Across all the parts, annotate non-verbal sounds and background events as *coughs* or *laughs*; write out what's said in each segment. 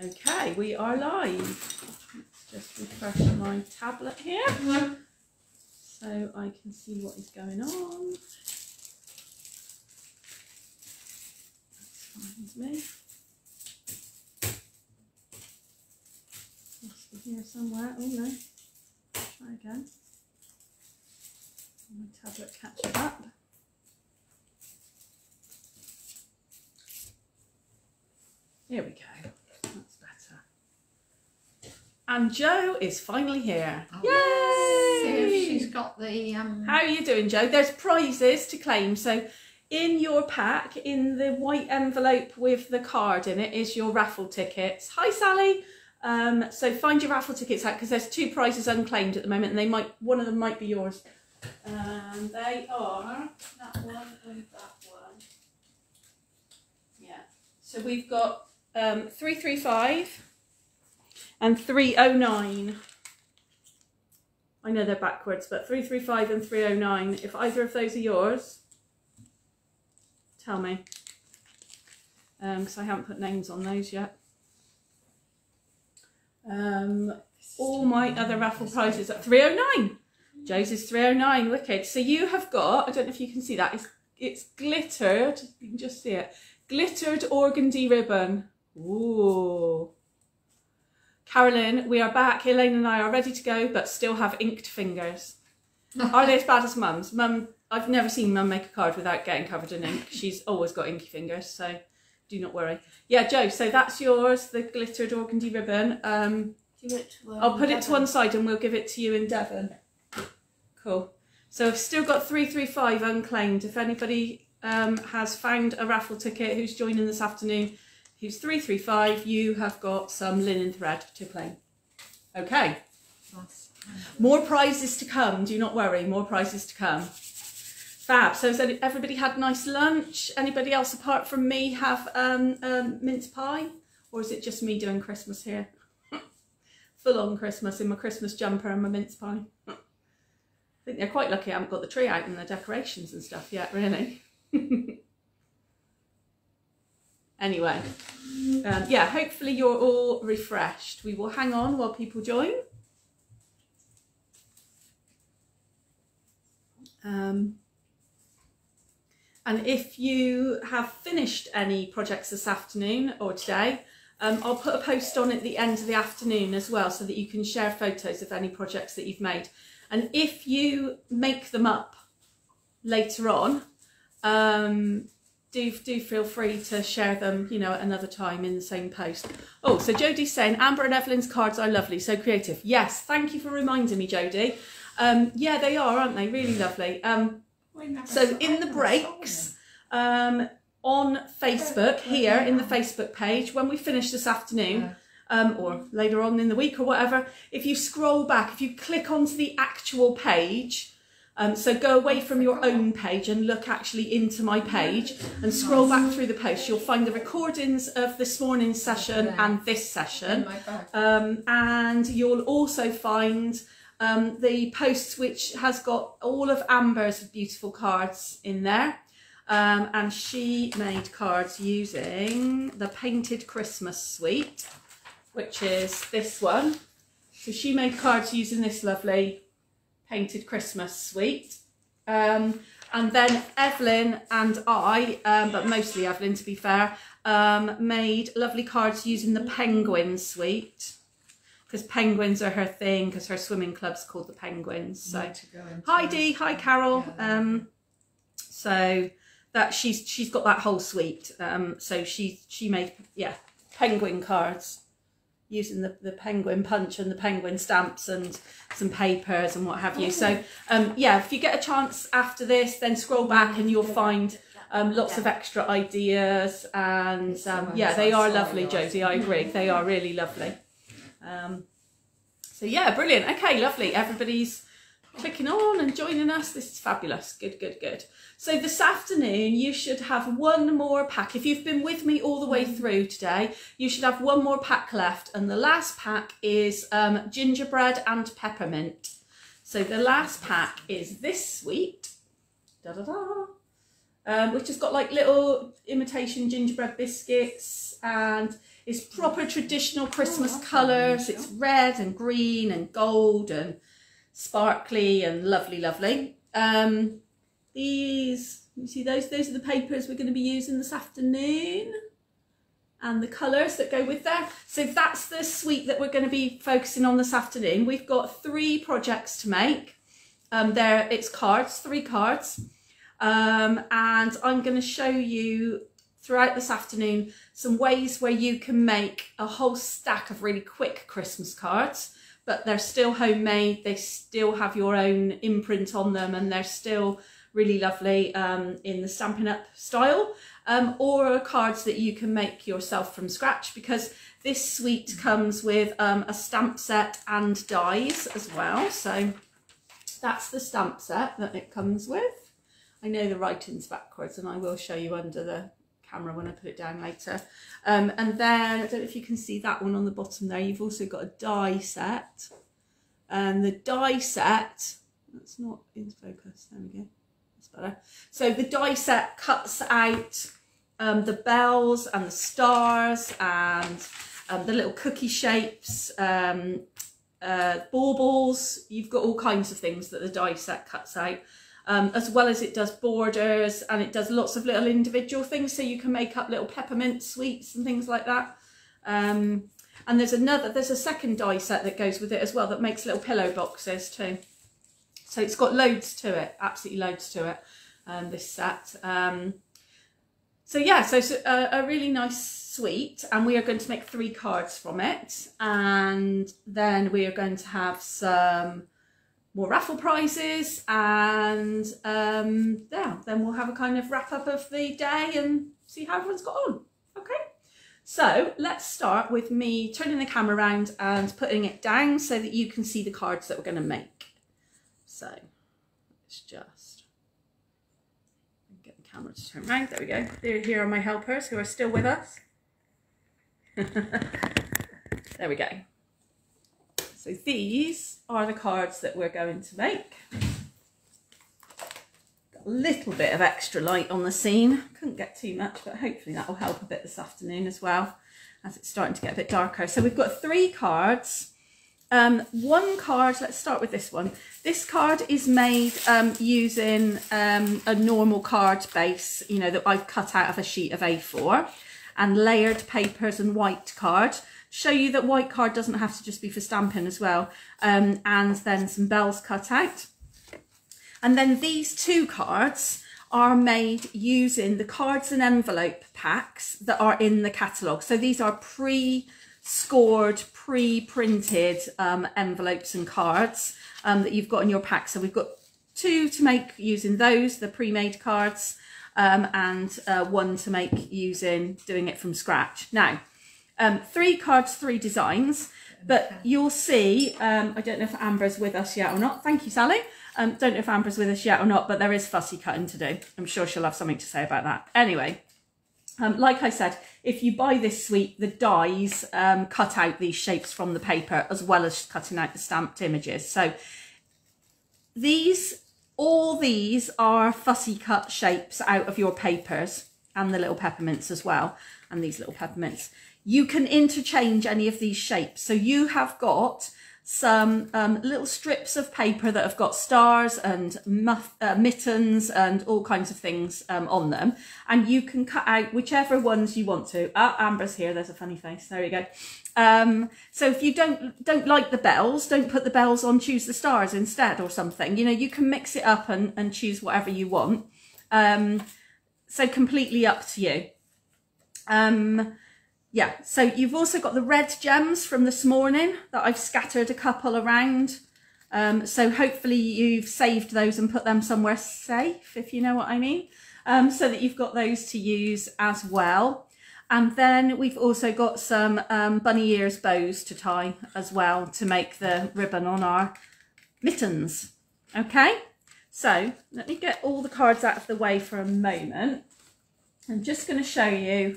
Okay, we are live. Let's just refresh my tablet here so I can see what is going on. That's fine with me. Must be here somewhere. Oh no. Try again. My tablet catching up. Here we go. And Joe is finally here. Oh, See if Yay! she's got the um. How are you doing, Joe? There's prizes to claim. So, in your pack, in the white envelope with the card in it, is your raffle tickets. Hi, Sally. Um, so find your raffle tickets out because there's two prizes unclaimed at the moment, and they might one of them might be yours. And they are that one and that one. Yeah. So we've got um, three three five and three oh nine. I know they're backwards, but 335 and 309, if either of those are yours, tell me. Because I haven't put names on those yet. Um, all my other raffle prizes at 309. Joe's is 309, wicked. So you have got, I don't know if you can see that, it's, it's glittered, you can just see it, glittered organdy ribbon. Ooh. Carolyn, we are back. Elaine and I are ready to go, but still have inked fingers. Are they as bad as mum's? Mum, I've never seen mum make a card without getting covered in ink. She's always got inky fingers, so do not worry. Yeah, Joe, so that's yours, the glittered organdy ribbon. Um, um, I'll put it to one side and we'll give it to you in Devon. Cool. So I've still got 335 unclaimed. If anybody um, has found a raffle ticket who's joining this afternoon, who's 335, you have got some linen thread to claim. Okay. More prizes to come. Do not worry. More prizes to come. Fab. So has everybody had a nice lunch? Anybody else apart from me have um, um, mince pie? Or is it just me doing Christmas here? *laughs* Full on Christmas in my Christmas jumper and my mince pie. *laughs* I think they're quite lucky I haven't got the tree out and the decorations and stuff yet, really. *laughs* anyway, um, yeah, hopefully you're all refreshed. We will hang on while people join. Um, and if you have finished any projects this afternoon or today, um, I'll put a post on at the end of the afternoon as well so that you can share photos of any projects that you've made. And if you make them up later on, um, do do feel free to share them, you know, at another time in the same post. Oh, so Jodie's saying Amber and Evelyn's cards are lovely, so creative. Yes, thank you for reminding me, Jodie. Um, yeah, they are, aren't they? Really lovely. Um, so in the I never saw breaks, um, on Facebook here in the Facebook page, when we finish this afternoon, um, or later on in the week or whatever, if you scroll back, if you click onto the actual page, um, so go away from your own page and look actually into my page and scroll back through the post, you'll find the recordings of this morning's session and this session. Um, and you'll also find um, the post which has got all of Amber's beautiful cards in there. Um, and she made cards using the Painted Christmas Suite, which is this one. So she made cards using this lovely Painted Christmas Suite. Um, and then Evelyn and I, um, but mostly Evelyn to be fair, um, made lovely cards using the Penguin Suite because penguins are her thing because her swimming club's called the Penguins. So Need to go into hi. Dee, hi Carol. Yeah. Um, so that she's she's got that whole suite. Um, so she she made yeah penguin cards using the, the penguin punch and the penguin stamps and some papers and what have you. So um, yeah, if you get a chance after this, then scroll back and you'll find um, lots of extra ideas and um, yeah, they are lovely. Josie. I agree, they are really lovely. Um, so yeah, brilliant. Okay, lovely. Everybody's clicking on and joining us. This is fabulous. Good, good, good. So this afternoon, you should have one more pack. If you've been with me all the way through today, you should have one more pack left. And the last pack is um, gingerbread and peppermint. So the last pack is this suite. Da da da. um, which has got like little imitation gingerbread biscuits and it's proper traditional Christmas that's colours. It's red and green and gold and sparkly and lovely, lovely. Um, these, you see those? Those are the papers we're going to be using this afternoon and the colours that go with that. So that's the suite that we're going to be focusing on this afternoon. We've got three projects to make. Um, there, it's cards, three cards. Um, and I'm going to show you throughout this afternoon some ways where you can make a whole stack of really quick Christmas cards, but they're still homemade. They still have your own imprint on them and they're still really lovely um, in the Stampin' Up style. Um, or cards that you can make yourself from scratch because this suite comes with um, a stamp set and dies as well. So that's the stamp set that it comes with. I know the writing's backwards and I will show you under the camera when I put it down later. Um, and then, I don't know if you can see that one on the bottom there, you've also got a die set. And the die set, that's not in focus, there we go, that's better. So the die set cuts out um, the bells and the stars and um, the little cookie shapes, um, uh, baubles. You've got all kinds of things that the die set cuts out, um, as well as it does borders and it does lots of little individual things. So you can make up little peppermint sweets and things like that. Um, and there's another, there's a second die set that goes with it as well that makes little pillow boxes too. So it's got loads to it, absolutely loads to it, um, this set. Um, so yeah, so, so a, a really nice suite and we are going to make three cards from it and then we are going to have some more raffle prizes and um, yeah, then we'll have a kind of wrap up of the day and see how everyone's got on. Okay, so let's start with me turning the camera around and putting it down so that you can see the cards that we're going to make. So let's just get the camera to turn around. There we go. There, here are my helpers who are still with us. *laughs* there we go. So these are the cards that we're going to make. Got a little bit of extra light on the scene. Couldn't get too much, but hopefully that will help a bit this afternoon as well, as it's starting to get a bit darker. So we've got three cards. Um, one card, let's start with this one. This card is made um, using um, a normal card base, you know, that I've cut out of a sheet of A4 and layered papers and white card. Show you that white card doesn't have to just be for stamping as well. Um, and then some bells cut out. And then these two cards are made using the cards and envelope packs that are in the catalogue. So these are pre-scored, pre-printed um, envelopes and cards um, that you've got in your pack. So we've got two to make using those, the pre-made cards, um, and uh, one to make using doing it from scratch. Now, um, three cards, three designs, but you'll see, um, I don't know if Amber's with us yet or not. Thank you, Sally. Um, don't know if Amber's with us yet or not, but there is fussy cutting to do. I'm sure she'll have something to say about that. Anyway, um, like I said, if you buy this suite, the dies um, cut out these shapes from the paper as well as cutting out the stamped images. So these, all these are fussy cut shapes out of your papers and the little peppermints as well, and these little peppermints. You can interchange any of these shapes. So you have got some um, little strips of paper that have got stars and muff, uh, mittens and all kinds of things um, on them. And you can cut out whichever ones you want to. Ah, Amber's here. There's a funny face. There we go. Um, so if you don't don't like the bells, don't put the bells on. Choose the stars instead or something. You know, you can mix it up and, and choose whatever you want. Um, so completely up to you. Yeah, so you've also got the red gems from this morning that I've scattered a couple around. Um, so hopefully you've saved those and put them somewhere safe, if you know what I mean, um, so that you've got those to use as well. And then we've also got some um, bunny ears bows to tie as well to make the ribbon on our mittens. Okay, so let me get all the cards out of the way for a moment. I'm just going to show you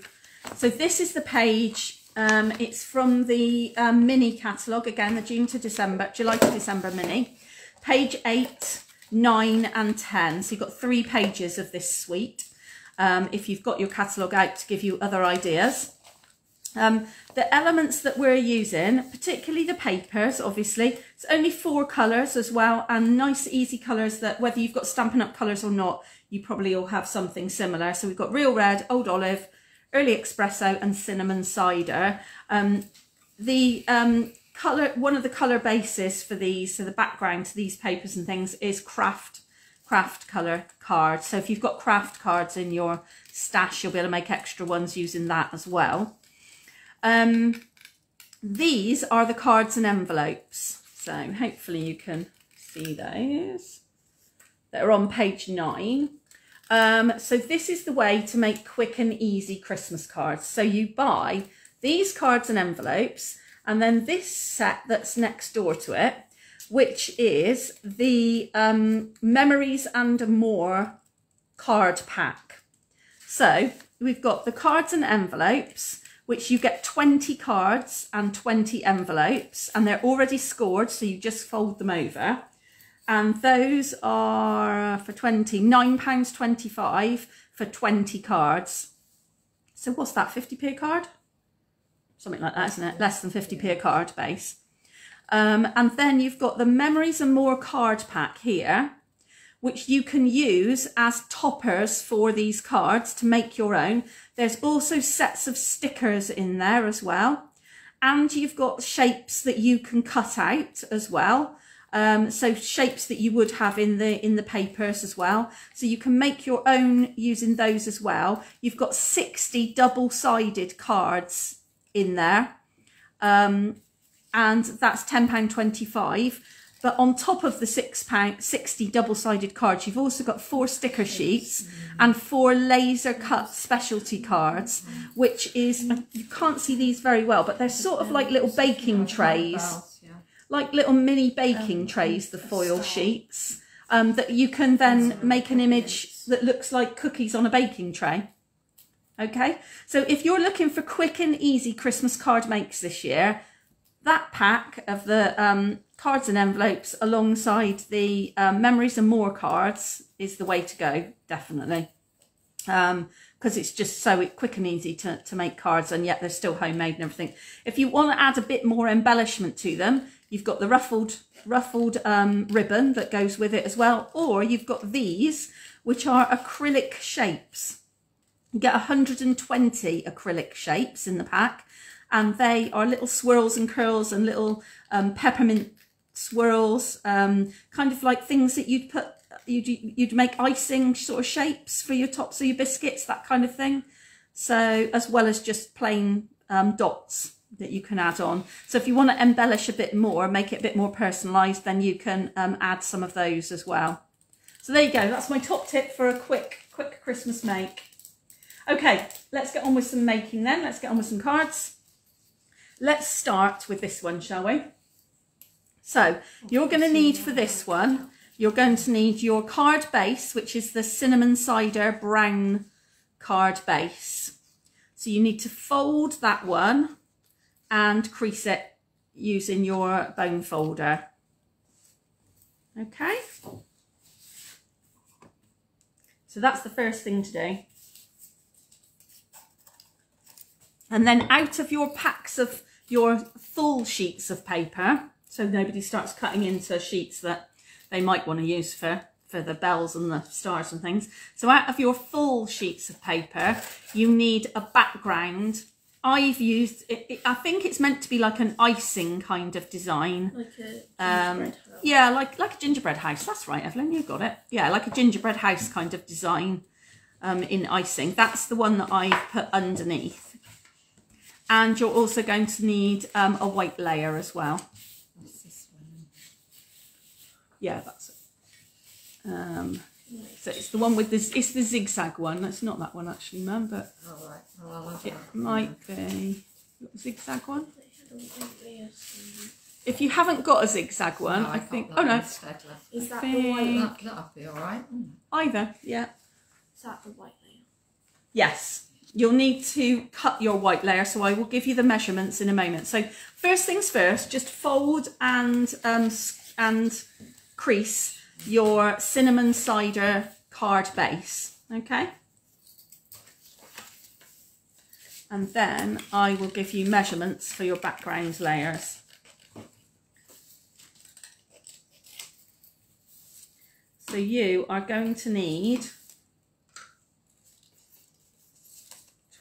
so this is the page. Um, it's from the um, mini catalogue, again, the June to December, July to December mini. Page 8, 9 and 10. So you've got three pages of this suite. um, if you've got your catalogue out to give you other ideas. Um, the elements that we're using, particularly the papers, obviously, it's only four colours as well, and nice easy colours that whether you've got Stampin' Up colours or not, you probably all have something similar. So we've got Real Red, Old Olive, Early Espresso and Cinnamon Cider. Um, the um, colour, one of the colour bases for these, so the background to these papers and things is craft craft colour cards. So if you've got craft cards in your stash, you'll be able to make extra ones using that as well. Um, these are the cards and envelopes. So hopefully you can see those. They're on page nine. Um, so this is the way to make quick and easy Christmas cards. So you buy these cards and envelopes and then this set that's next door to it, which is the um, Memories and More card pack. So we've got the cards and envelopes, which you get 20 cards and 20 envelopes, and they're already scored, so you just fold them over. And those are for 20, £9.25 for 20 cards. So what's that, 50p a card? Something like that, isn't it? Less than 50p a card base. Um, and then you've got the Memories and More card pack here, which you can use as toppers for these cards to make your own. There's also sets of stickers in there as well. And you've got shapes that you can cut out as well. Um, so shapes that you would have in the in the papers as well. So you can make your own using those as well. You've got 60 double-sided cards in there. Um, and that's £10.25. But on top of the six pound, 60 double-sided cards, you've also got four sticker sheets and four laser cut specialty cards, which is, you can't see these very well, but they're sort of like little baking trays, like little mini baking trays, the foil sheets, um, that you can then make an image that looks like cookies on a baking tray. Okay, so if you're looking for quick and easy Christmas card makes this year, that pack of the um, cards and envelopes alongside the um, memories and more cards is the way to go, definitely. Because um, it's just so quick and easy to, to make cards and yet they're still homemade and everything. If you want to add a bit more embellishment to them, you've got the ruffled ruffled um, ribbon that goes with it as well. Or you've got these, which are acrylic shapes. You get 120 acrylic shapes in the pack and they are little swirls and curls and little um, peppermint swirls, um, kind of like things that you'd put, you'd, you'd make icing sort of shapes for your tops of your biscuits, that kind of thing. So as well as just plain um, dots that you can add on. So if you want to embellish a bit more, make it a bit more personalised, then you can um, add some of those as well. So there you go. That's my top tip for a quick, quick Christmas make. Okay, let's get on with some making then. Let's get on with some cards. Let's start with this one, shall we? So you're going to need for this one, you're going to need your card base, which is the cinnamon cider brown card base. So you need to fold that one and crease it using your bone folder. Okay. So that's the first thing to do. And then out of your packs of your full sheets of paper, so nobody starts cutting into sheets that they might want to use for, for the bells and the stars and things. So out of your full sheets of paper, you need a background. I've used, it, it, I think it's meant to be like an icing kind of design. Like a Um, gingerbread house. yeah, like like a gingerbread house. That's right, Evelyn, you got it. Yeah, like a gingerbread house kind of design um, in icing. That's the one that I put underneath. And you're also going to need um, a white layer as well. What's this one? Yeah, that's it. Um, so it's the one with this. It's the zigzag one. That's not that one actually, Mum, but All right. Well, it that. might be zigzag one. If you haven't got a zigzag one, No, I got think. Oh no, instead, love. Is that think- the white? That, that'll be all right. Mm. either. Yeah. Is that the white layer? Yes, you'll need to cut your white layer, so I will give you the measurements in a moment. So first things first, just fold and um, and crease your cinnamon cider card base, okay? and then I will give you measurements for your background layers. So you are going to need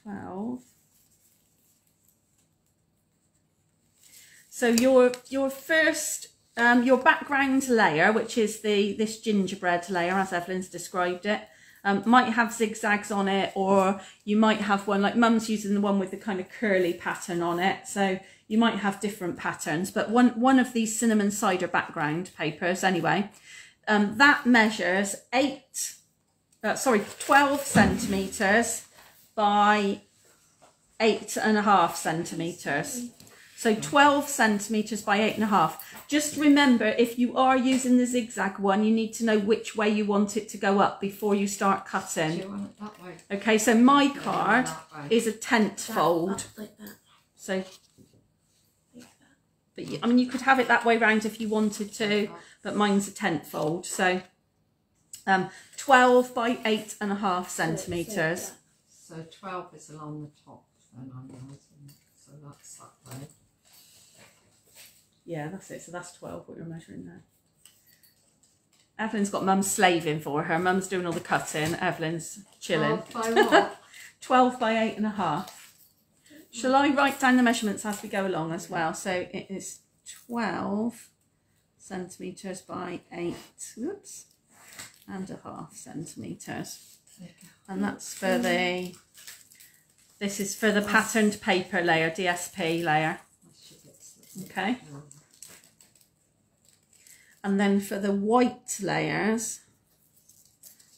12. So your your first um, your background layer, which is the this gingerbread layer as Evelyn's described it, um, might have zigzags on it, or you might have one like Mum's using the one with the kind of curly pattern on it. So you might have different patterns, but one one of these cinnamon cider background papers anyway, um, that measures eight, uh, sorry, twelve centimeters by eight and a half centimeters. So 12 centimetres by eight and a half. Just remember, if you are using the zigzag one, you need to know which way you want it to go up before you start Do cutting. you want it that way? Okay, so my card that is a tent That fold. up like that. So, but you, I mean, you could have it that way round if you wanted to, but mine's a tent fold. So, um, 12 by eight and a half So- so centimetres. So 12 is along the top, then I'm writing. So that's that way. Yeah, that's it. So that's 12 what you're measuring there. Evelyn's got mum slaving for her. Mum's doing all the cutting. Evelyn's chilling. 12 by what? *laughs* 12 by eight and a half. Shall I write down the measurements as we go along as well? So it is 12 centimetres by eight, whoops, and a half centimetres. There you go. And that's for the, this is for the patterned paper layer, DSP layer. That's your bits, that's it. Okay. And then for the white layers,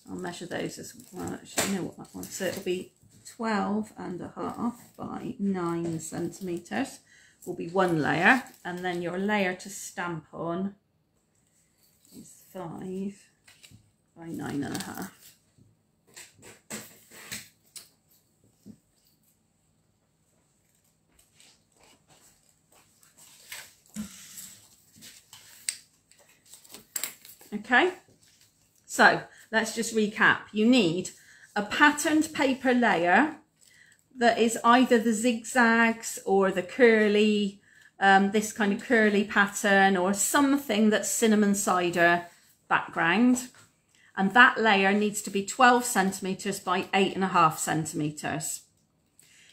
I'll measure those as well. Actually, I know what that one. So it'll be 12 and a half by 9 centimetres will be one layer. And then your layer to stamp on is 5 by 9 and a half. Okay, so let's just recap. You need a patterned paper layer that is either the zigzags or the curly, um, this kind of curly pattern or something that's cinnamon cider background. And that layer needs to be 12 centimetres by eight and a half centimetres.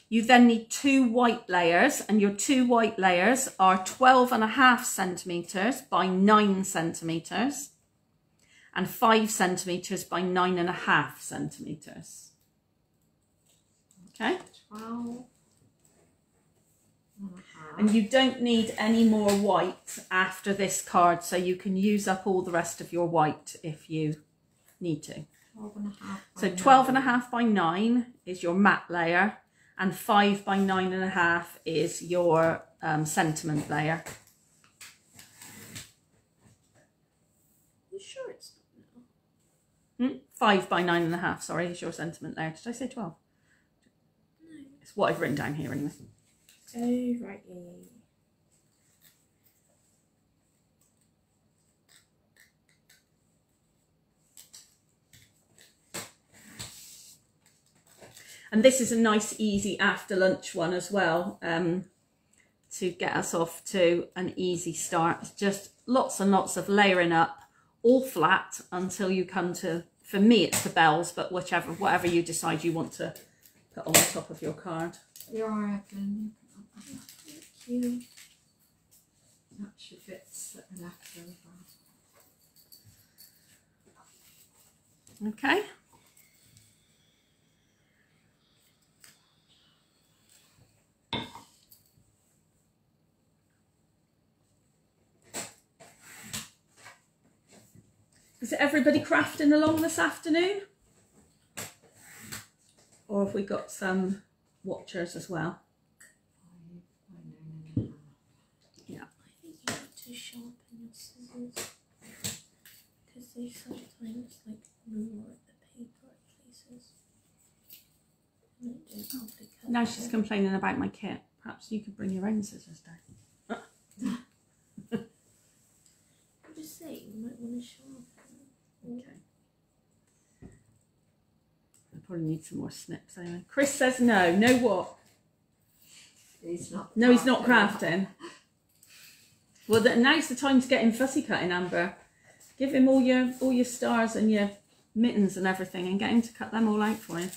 You then need two white layers and your two white layers are 12 and a half centimetres by nine centimetres and five centimetres by nine and a half centimetres. Okay, 12 and a half. and you don't need any more white after this card, so you can use up all the rest of your white if you need to. 12 and a half. So by 12 and a half by nine is your matte layer, and five by nine and a half is your um, sentiment layer. You sure it's not now? Hmm? Five by nine and a half, sorry, is your sentiment there. Did I say 12? No. It's what I've written down here anyway. Oh, right, yeah, yeah, yeah. And this is a nice, easy after lunch one as well um, to get us off to an easy start. Just lots and lots of layering up, all flat until you come to, for me, it's the bells, but whichever, whatever you decide you want to put on the top of your card. All right, Glenn. Thank you. That's your bits that are left over. Okay. Is everybody crafting along this afternoon? Or have we got some watchers as well? Five by nine and a half. I think you need to sharpen your scissors because they sometimes like ruin the paper at places. And they cut Now it. she's complaining about my kit. Perhaps you could bring your own scissors down. *laughs* I'm just saying, you might want to sharpen. Okay. I probably need some more snips anyway. Chris says no. No what? He's not. No, he's not crafting. Well, th- now's the time to get him fussy cutting, Amber. Give him all your all your stars and your mittens and everything, and get him to cut them all out for you.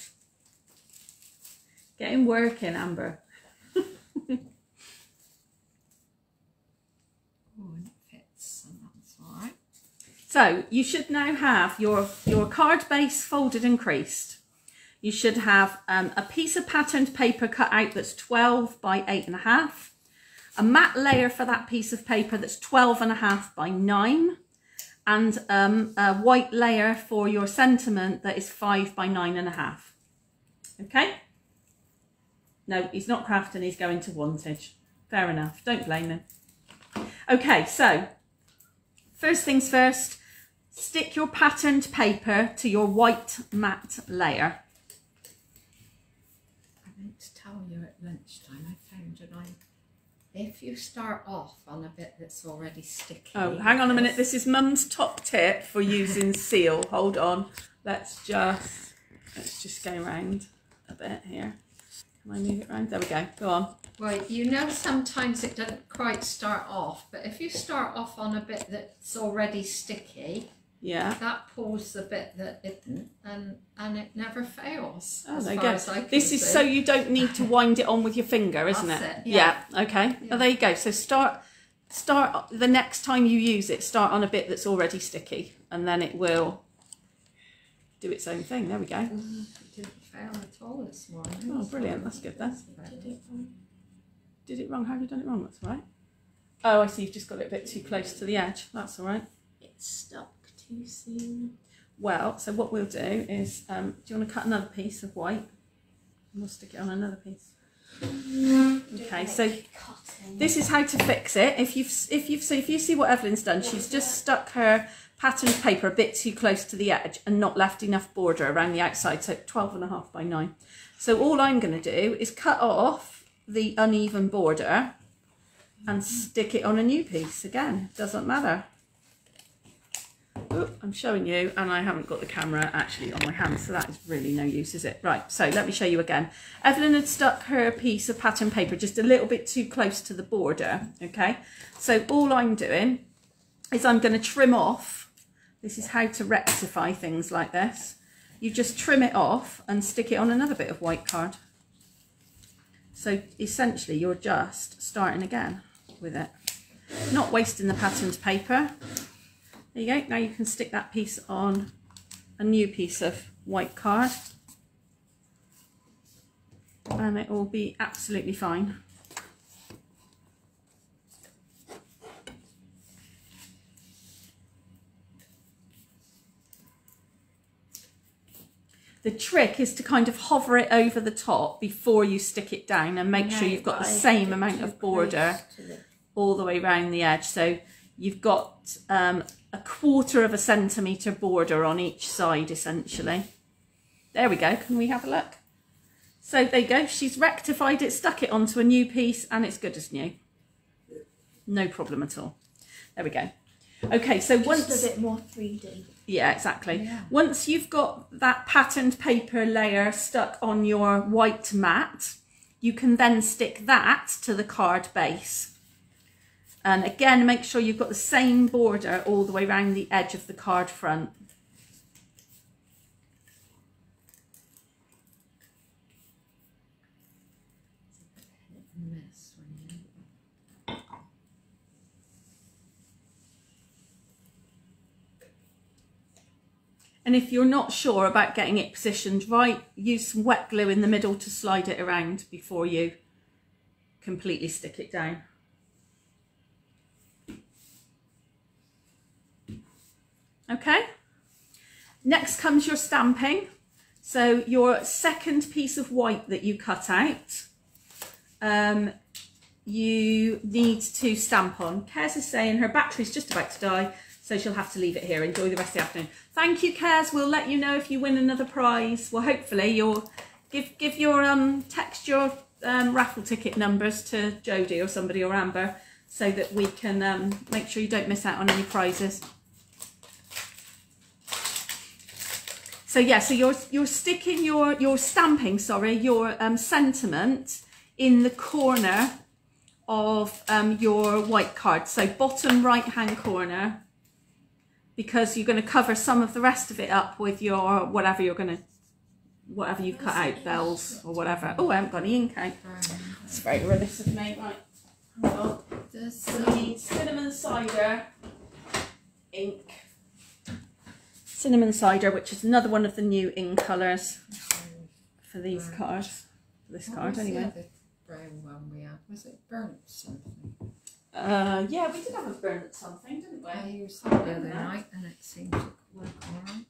Get him working, Amber. Oh, and it fits, and that's all right. So you should now have your your card base folded and creased. You should have um, a piece of patterned paper cut out that's 12 by eight and a half, a matte layer for that piece of paper that's 12 and a half by nine, and um, a white layer for your sentiment that is five by nine and a half. Okay? No, he's not crafting, he's going to wantage. Fair enough, don't blame him. Okay, so first things first, stick your patterned paper to your white matte layer. I meant to tell you at lunchtime. I found an I. If you start off on a bit that's already sticky. Oh, hang on a minute. This is Mum's top tip for using *laughs* seal. Hold on. Let's just let's just go round a bit here. Can I move it round? There we go. Go on. Well, you know, sometimes it doesn't quite start off, but if you start off on a bit that's already sticky, Yeah. that pulls the bit that isn't, and and it never fails. Oh, there you go. as I can This is see. so you don't need to wind it on with your finger, isn't That's it? it, yeah. Okay. Yeah. Oh, there you go. So start start the next time you use it. Start on a bit that's already sticky, and then it will do its own thing. There we go. Mm, it didn't fail at all this morning. Oh, brilliant. That's good then. Did it. it wrong. Did it wrong? How have you done it wrong? That's all right. Oh, I see. You've just got it a bit too close to the edge. That's all right. It stuck soon. Well, so what we'll do is, um, do you want to cut another piece of white? And we'll stick it on another piece. Okay, so this is how to fix it. If you've, if you've, so if you see what Evelyn's done, she's just stuck her patterned paper a bit too close to the edge and not left enough border around the outside. So 12 and a half by nine. So all I'm going to do is cut off the uneven border and stick it on a new piece again. Doesn't matter. I'm showing you and I haven't got the camera actually on my hand so that is really no use is it? Right so let me show you again. Evelyn had stuck her piece of pattern paper just a little bit too close to the border okay? So all I'm doing is I'm going to trim off this is how to rectify things like this. You just trim it off and stick it on another bit of white card. So essentially you're just starting again with it. Not wasting the patterned paper there you go. Now you can stick that piece on a new piece of white card and it will be absolutely fine. The trick is to kind of hover it over the top before you stick it down and make sure you've got the same amount of border the- all the way around the edge. So you've got um, a quarter of a centimetre border on each side essentially. There we go. Can we have a look? So there you go. She's rectified it, stuck it onto a new piece and it's good as new. No problem at all. There we go. Okay, so Just once a bit more 3D. yeah, exactly. Yeah. Once you've got that patterned paper layer stuck on your white mat, you can then stick that to the card base. And again, make sure you've got the same border all the way around the edge of the card front. And if you're not sure about getting it positioned right, use some wet glue in the middle to slide it around before you completely stick it down. Okay. Next comes your stamping. So your second piece of white that you cut out, um, you need to stamp on. Kez is saying her battery's just about to die, so she'll have to leave it here. Enjoy the rest of the afternoon. Thank you, Kez. We'll let you know if you win another prize. Well, hopefully you'll give give your um text your um, raffle ticket numbers to Jodie or somebody or Amber, so that we can um, make sure you don't miss out on any prizes. So yeah, so you're you're sticking your you're stamping, sorry, your um, sentiment in the corner of um, your white card. So bottom right hand corner, because you're going to cover some of the rest of it up with your whatever you're going to, whatever you've cut out, bells or whatever. Oh, I haven't got any ink out. It's very remiss of me. Right, hold on. Does, So we need cinnamon cider ink. Cinnamon cider, which is another one of the new ink colours for these Right. cards. For this what card, was the anyway. other brown one we had? Was it burnt something? Uh, yeah, we did have a burnt something, didn't we? I used it the other night and it seemed to work alright.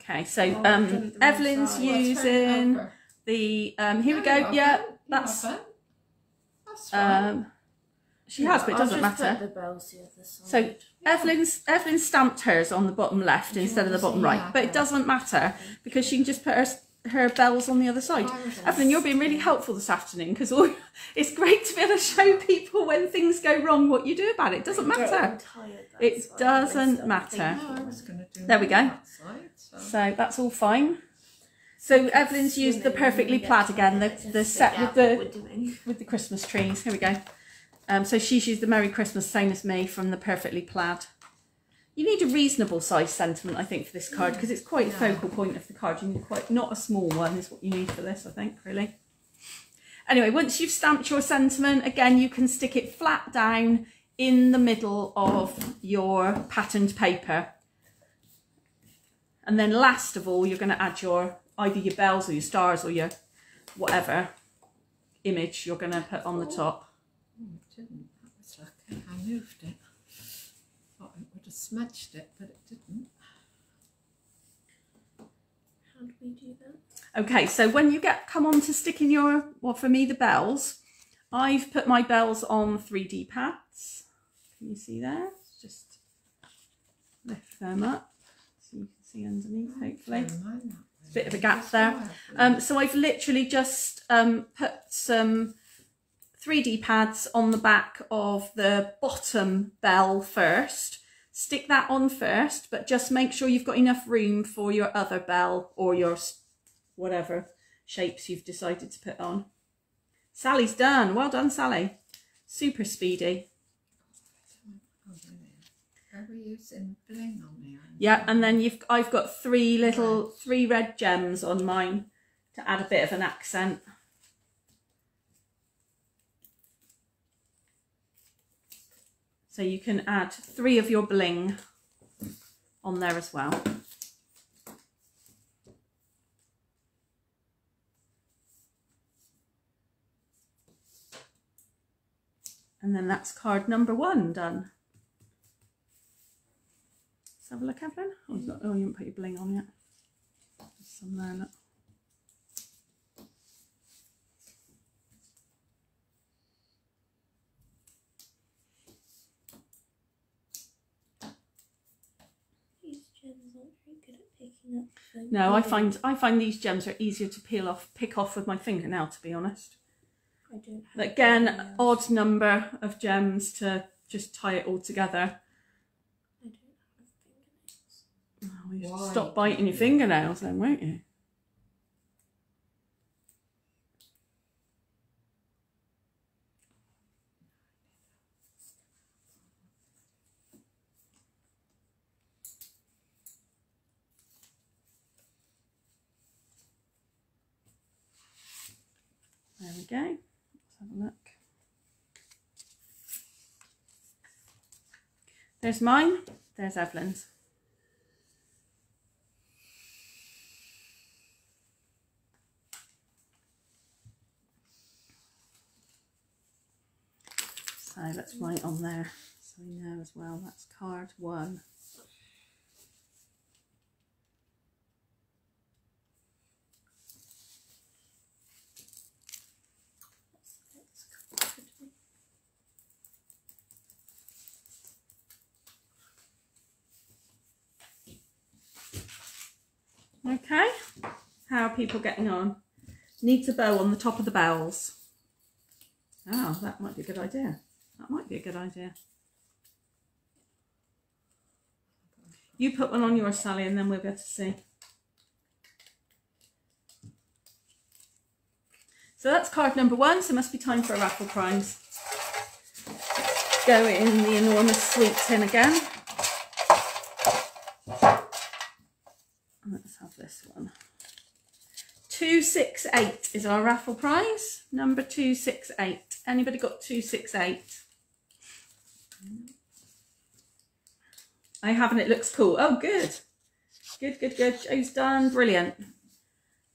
Okay, so Oh, um, didn't Evelyn's using Over. the um. Here we go. Yeah, that's haven't. That's right. um. She has, but it I'll doesn't just matter. Put the bells the other side. So Evelyn's Evelyn stamped hers on the bottom left instead of the bottom right, but it doesn't matter because she can just put her her bells on the other side. Evelyn, you're being really helpful this afternoon because *laughs* it's great to be able to show people when things go wrong what you do about it. It doesn't matter. It that's why I doesn't matter. No, I was going to do There we go. on that side, so. So that's all fine. So Evelyn's used the perfectly plaid again, the, the set with the what we're doing. with the Christmas trees. Here we go. Um, so she's used the Merry Christmas, same as me, from the Perfectly Plaid. You need a reasonable size sentiment, I think, for this card because it's quite a Yeah. focal point of the card. You need quite not a small one is what you need for this, I think, really. Anyway, once you've stamped your sentiment, again, you can stick it flat down in the middle of your patterned paper. And then last of all, you're going to add your either your bells or your stars or your whatever image you're going to put on the top. Oh, it didn't. That was lucky. I moved it. Thought it would have smudged it, but it didn't. How do we do that? Okay, so when you get come on to sticking your well for me the bells, I've put my bells on 3D pads. Can you see there? Just lift them up so you can see underneath hopefully. Turn mine that way. Bit of a gap there. Um, so I've literally just um, put some 3D pads on the back of the bottom bell first. Stick that on first, but just make sure you've got enough room for your other bell or your whatever shapes you've decided to put on. Sally's done. Well done, Sally. Super speedy. Oh, there we are. Are we using bling on there? Yeah, and then you've I've got three little three red gems on mine to add a bit of an accent. So you can add three of your bling on there as well. And then that's card number one done. Have a look, Evelyn. Oh, oh you haven't put your bling on yet. There's some there, look. These gems aren't very good at picking up. the No, I find I find these gems are easier to peel off, pick off with my fingernail, to be honest. I don't have But again, odd number of gems to just tie it all together. I don't have fingernails. Oh, you should stop biting your fingernails then, won't you? There we go. Let's have a look. There's mine. There's Evelyn's. So let's on there so we know as well. That's card one. Okay. How are people getting on? Needs a bow on the top of the bells. Oh, that might be a good idea. That might be a good idea. You put one on yours, Sally, and then we'll be able to see. So that's card number one, so it must be time for a raffle prize. Go in the enormous sweet tin again. Let's have this one. 268 is our raffle prize. Number 268. Anybody got 268? I haven't, it looks cool. Oh, good. Good, good, good. Joe's done. Brilliant.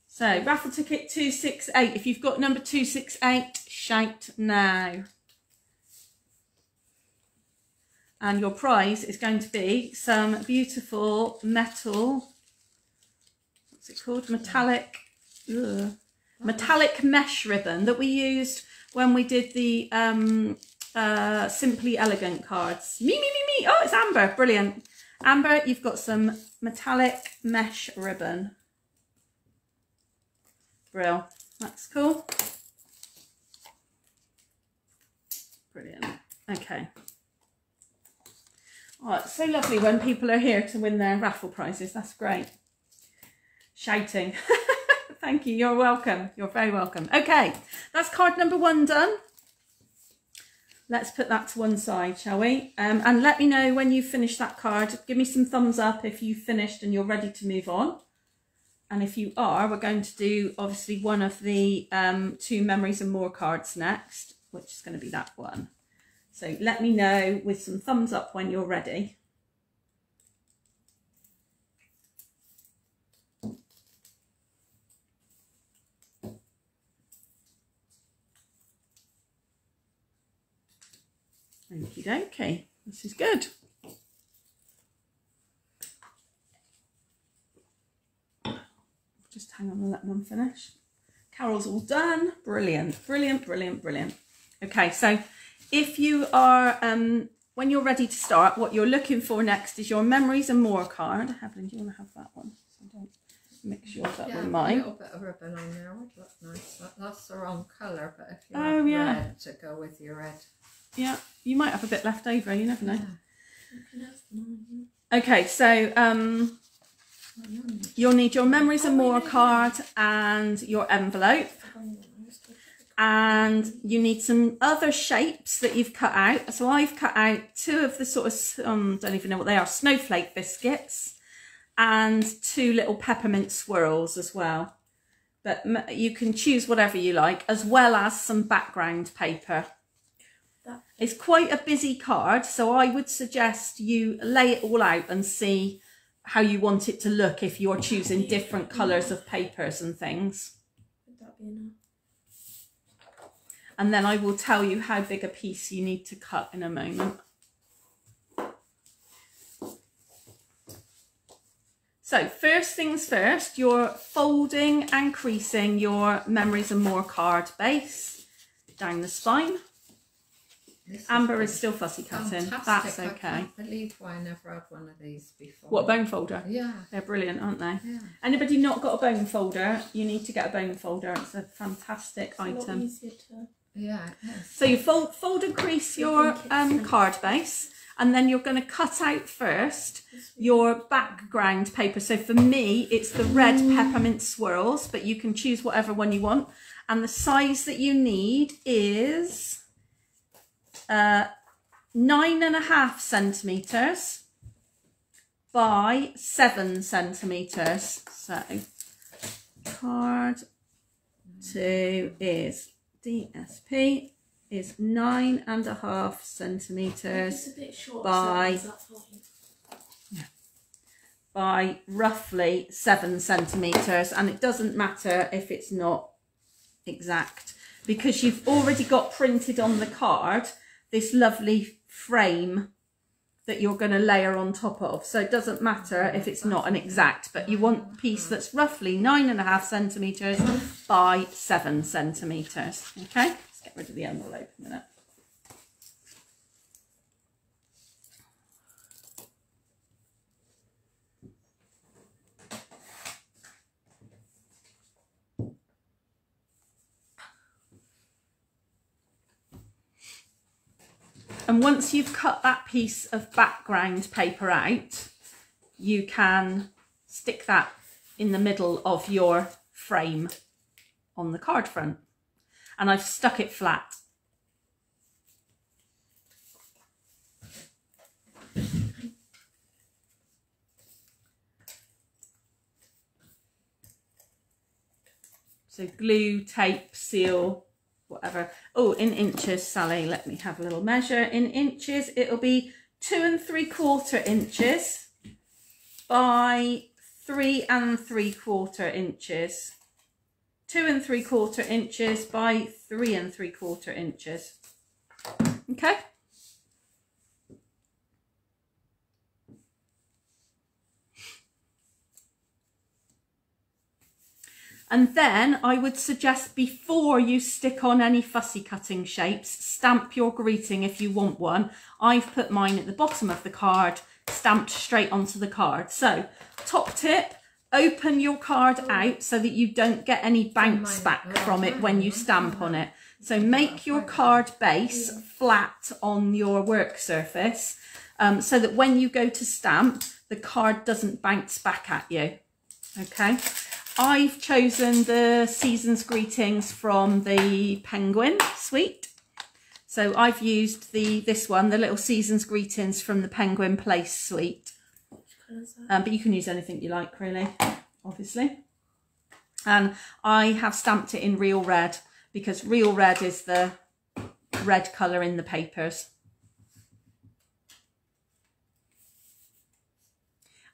So, raffle ticket 268. If you've got number 268, shout now. And your prize is going to be some beautiful metal, what's it called? Metallic, ugh, metallic mesh ribbon that we used when we did the um, uh, Simply Elegant cards. Me, me, me, me. Oh, it's Amber. Brilliant. Amber, you've got some metallic mesh ribbon. Brill. That's cool. Brilliant. Okay. Oh, it's so lovely when people are here to win their raffle prizes. That's great. Shouting. *laughs* Thank you. You're welcome. You're very welcome. Okay, that's card number one done. Let's put that to one side, shall we? Um, and let me know when you finish that card. Give me some thumbs up if you've finished and you're ready to move on. And if you are, we're going to do obviously one of the um, two memories and more cards next, which is going to be that one. So let me know with some thumbs up when you're ready. Okie dokie, this is good. Just hang on and let them finish. Carol's all done. Brilliant, brilliant, brilliant, brilliant. Okay, so if you are, um, when you're ready to start, what you're looking for next is your Memories and More card. Evelyn, do you want to have that one? So don't mix yours up Yeah, with a little bit of ribbon on there would look nice. That, that's the wrong colour, but if you Oh, have yeah. red to go with your red. Yeah, you might have a bit left over, you never know. Yeah. You can have mine. Okay, so um, you'll need your Memories and More card and your envelope. and you need some other shapes that you've cut out. So I've cut out two of the sort of, um, don't even know what they are, snowflake biscuits and two little peppermint swirls as well. But you can choose whatever you like, as well as some background paper. It's quite a busy card, so I would suggest you lay it all out and see how you want it to look if you're choosing different colours of papers and things. Would that be enough? and then I will tell you how big a piece you need to cut in a moment. So first things first, you're folding and creasing your Memories and More card base down the spine. This Amber is good. still fussy cutting. Fantastic. That's I okay. can't believe why I never had one of these before. What bone folder? Yeah. They're brilliant, aren't they? Yeah. Anybody not got a bone folder? You need to get a bone folder. It's a fantastic It's a lot item. easier to. Yeah, it is. So you fold, fold and crease your um, card base, and then you're going to cut out first your background paper. So for me, it's the red peppermint swirls, but you can choose whatever one you want. And the size that you need is uh, nine and a half centimeters by seven centimeters. So card two is DSP is nine and a half centimeters It's a bit short. by- by roughly seven centimeters, and it doesn't matter if it's not exact because you've already got printed on the card this lovely frame that you're going to layer on top of. So it doesn't matter if it's not an exact, but you want a piece that's roughly nine and a half centimeters by seven centimeters. Okay, let's get rid of the envelope in a minute. And once you've cut that piece of background paper out, you can stick that in the middle of your frame on the card front. And I've stuck it flat. So glue, tape, seal, whatever. Oh, in inches, Sally, let me have a little measure. In inches, it'll be two and three quarter inches by three and three quarter inches. Two and three quarter inches by three and three quarter inches. Okay. And then I would suggest before you stick on any fussy cutting shapes, stamp your greeting if you want one. I've put mine at the bottom of the card, stamped straight onto the card. So top tip, open your card out so that you don't get any bounce back from it when you stamp on it. So make your card base flat on your work surface um, so that when you go to stamp, the card doesn't bounce back at you. Okay. I've chosen the Season's Greetings from the Penguin suite. So I've used the this one, the little Season's Greetings from the Penguin Place suite. Um, but you can use anything you like, really, obviously. And I have stamped it in real red because real red is the red colour in the papers.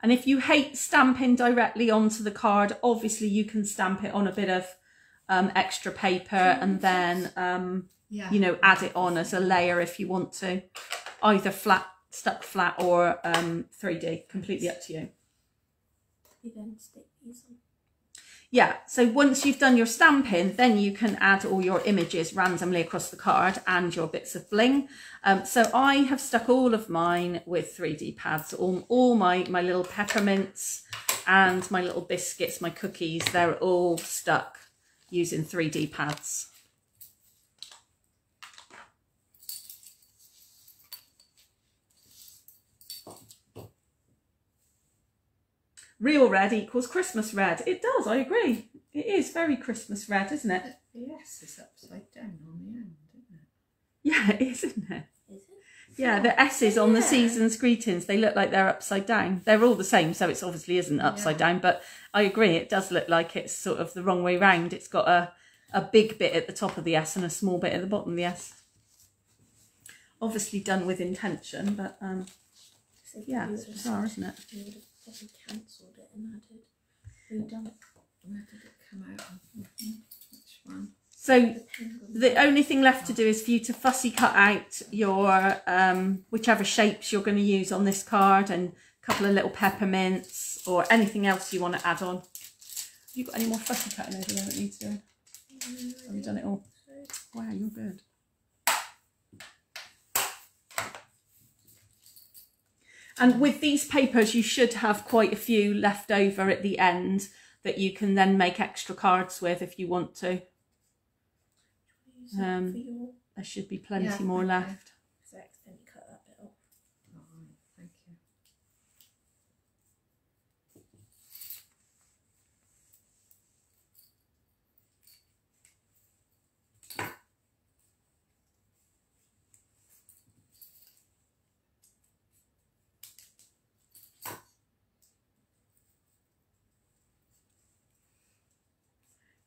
And if you hate stamping directly onto the card, obviously you can stamp it on a bit of um, extra paper and then, um, Yeah. you know, add it on as a layer if you want to. Either flat, stuck flat or um, 3D, completely up to you. You then stick these on. Yeah, so once you've done your stamping, then you can add all your images randomly across the card and your bits of bling. Um, so I have stuck all of mine with 3D pads, all, all my, my little peppermints and my little biscuits, my cookies, they're all stuck using 3D pads. Real red equals Christmas red. It does, I agree. It is very Christmas red, isn't it? Yes, it's upside down on the end, isn't it? Yeah, it is, isn't it? Is it? Yeah, the S's on the Yeah. season's greetings, they look like they're upside down. They're all the same, so it's obviously isn't upside down, but I agree, it does look like it's sort of the wrong way round. It's got a, a big bit at the top of the S and a small bit at the bottom of the S. Obviously done with intention, but um, yeah, you it's would have- bizarre, isn't it? Have probably cancelled it and added redone it. Where did it come out. Which one? So The the only thing left to do is for you to fussy cut out your um, whichever shapes you're going to use on this card and a couple of little peppermints or anything else you want to add on. Have you got any more fussy cutting over there that needs doing? Have you done it all? Wow, you're good. And with these papers, you should have quite a few left over at the end that you can then make extra cards with if you want to. Um. There should be plenty Yeah, more okay. left. Because I accidentally cut that bit off. Oh, right, thank you.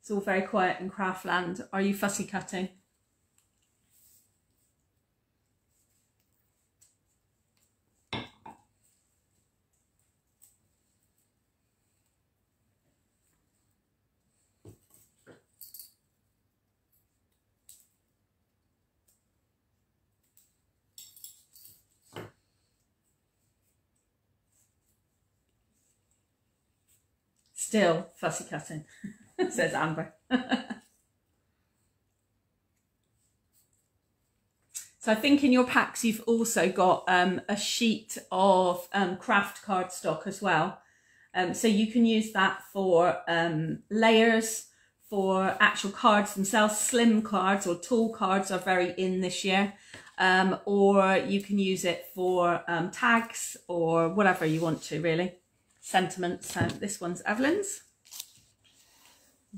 It's all very quiet in Craftland. Are you fussy cutting? Still fussy cutting, *laughs* *laughs* says Amber. *laughs* So I think in your packs you've also got um, a sheet of um, craft cardstock as well. Um, so you can use that for um, layers, for actual cards themselves. Slim cards or tall cards are very in this year. Um, or you can use it for um, tags or whatever you want to really. sentiments. So this one's Evelyn's.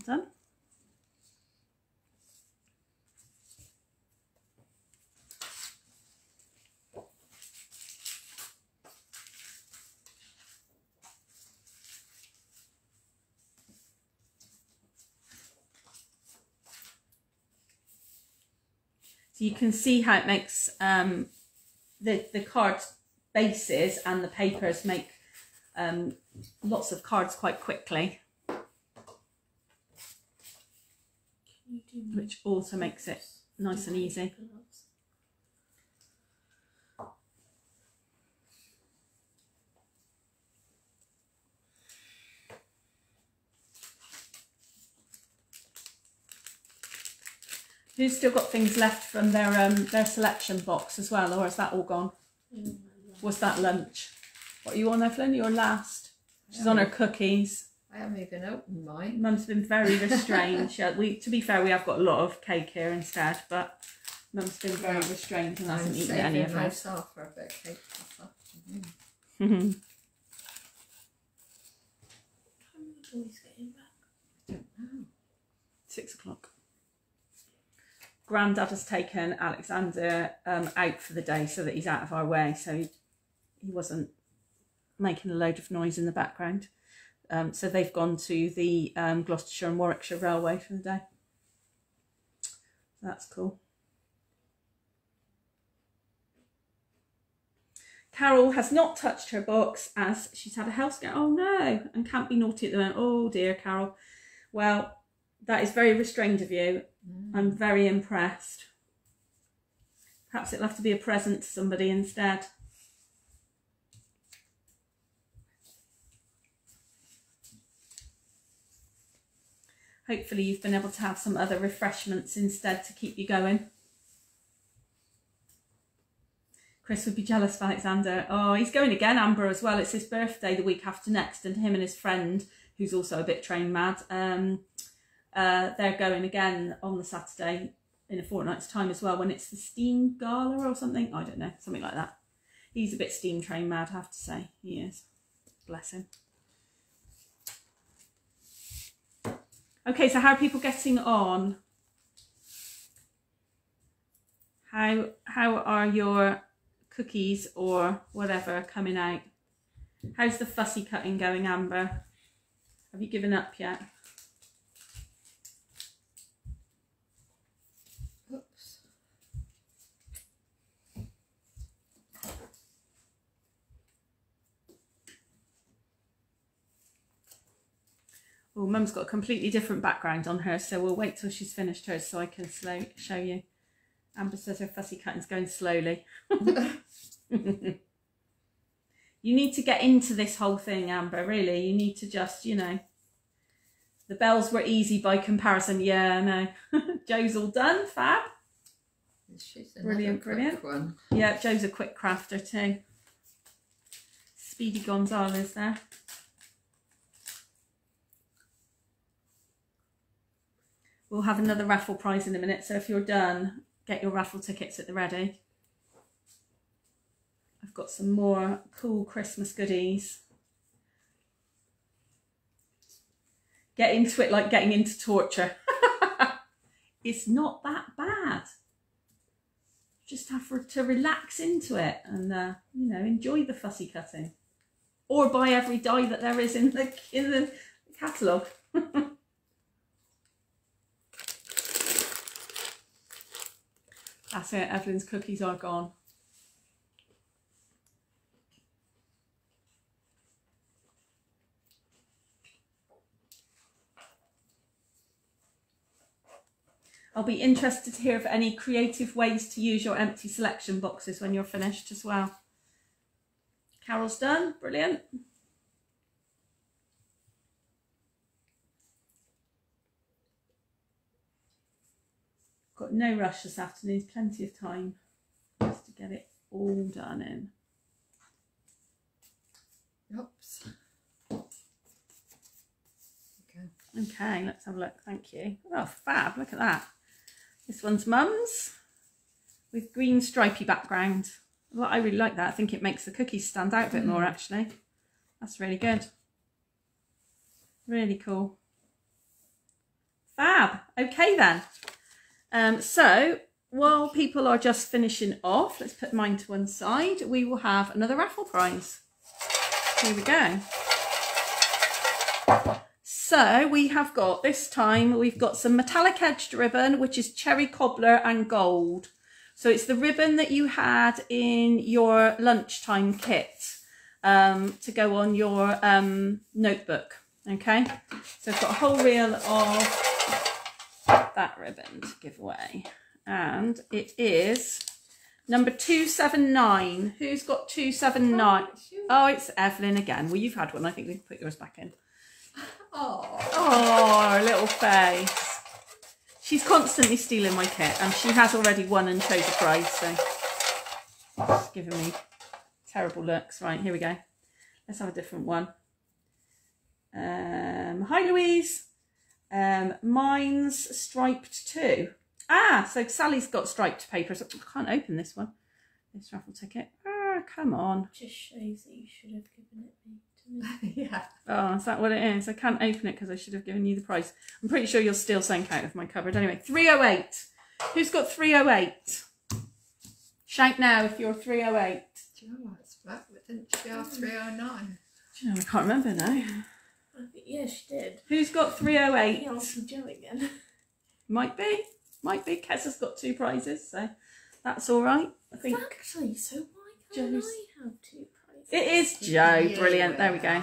Done. So you can see how it makes um, the, the card bases and the papers make um, lots of cards quite quickly, Can you do my which also makes it nice and easy. Who's still got things left from their um, their selection box as well, or is that all gone? Love. Was that lunch? What are you on, Evelyn? You're last. She's on her cookies. I haven't even opened mine. Mum's been very restrained. She, we, to be fair, we have got a lot of cake here instead, but Mum's been very restrained and I'm hasn't eaten any of hers. myself for a bit of cake this afternoon. How are the boys getting back? I don't know. Six o'clock. Grandad has taken Alexander um, out for the day so that he's out of our way, so he, he wasn't making a load of noise in the background. Um, so they've gone to the um, Gloucestershire and Warwickshire Railway for the day. That's cool. Carol has not touched her box as she's had a health scare. Oh no, and can't be naughty at the moment. Oh dear, Carol. Well, that is very restrained of you. Mm. I'm very impressed. Perhaps it'll have to be a present to somebody instead. Hopefully, you've been able to have some other refreshments instead to keep you going. Chris would be jealous of Alexander. Oh, he's going again, Amber, as well. It's his birthday the week after next, and him and his friend, who's also a bit train mad, um, uh, they're going again on the Saturday in a fortnight's time as well when it's the Steam Gala or something. I don't know, something like that. He's a bit steam train mad, I have to say. He is. Bless him. Okay, so how are people getting on? How how are your cookies or whatever coming out? How's the fussy cutting going, Amber? Have you given up yet? Well, Mum's got a completely different background on her, so we'll wait till she's finished hers so I can slow show you. Amber says her fussy cutting's going slowly. *laughs* you need to get into this whole thing, Amber, really. You need to just, you know. The bells were easy by comparison. Yeah, no. *laughs* Joe's all done, fab. She's Brilliant, brilliant. one. Yeah, Joe's a quick crafter too. Speedy Gonzalez there. We'll have another raffle prize in a minute, so if you're done, get your raffle tickets at the ready. I've got some more cool Christmas goodies. Get into it like getting into torture. *laughs* it's not that bad just have to relax into it and uh, you know enjoy the fussy cutting or buy every die that there is in the in the catalogue *laughs* that's it evelyn's cookies are gone I'll be interested to hear of any creative ways to use your empty selection boxes when you're finished as well. Carol's done, brilliant. Got no rush this afternoon, plenty of time just to get it all done in. Oops. Okay. Okay, let's have a look. Thank you. Oh, fab. Look at that. This one's mum's with green stripy background. Well, I really like that. I think it makes the cookies stand out a bit more, hmm. actually. That's really good. Really cool. Fab. Okay then. Um, so while people are just finishing off, let's put mine to one side. We will have another raffle prize. Here we go. So we have got this time, we've got some metallic edged ribbon, which is cherry cobbler and gold. So it's the ribbon that you had in your lunchtime kit um, to go on your um, notebook. Okay, so I've got a whole reel of that ribbon to give away. And it is number 279. Who's got 279? Oh, it's Evelyn again. Well, you've had one. I think we can put yours back in. *laughs* Oh, Oh, little face. She's constantly stealing my kit and she has already won and chose a prize, so it's giving me terrible looks. Right, here we go. Let's have a different one. Um, hi, Louise. Um, mine's striped too. Ah, so Sally's got striped paper. So I can't open this one. This raffle ticket. Ah, come on. Just shows that you should have given it me to me. *laughs* yeah. Oh, is that what it is? I can't open it because I should have given you the price. I'm pretty sure you'll steal something out of my cupboard. Anyway, 308. Who's got 308? Shout now if you're 308. Do you know what? It's black, but didn't she 309? Do you know, I can't remember now. I yeah, she did. Who's got I 308? think Auntie Joe again. Might be. Might be. Kez has got two prizes, so that's all right. I think Exactly. So why can't Joe's- I have two prizes? it is Joe. You Brilliant. There we go.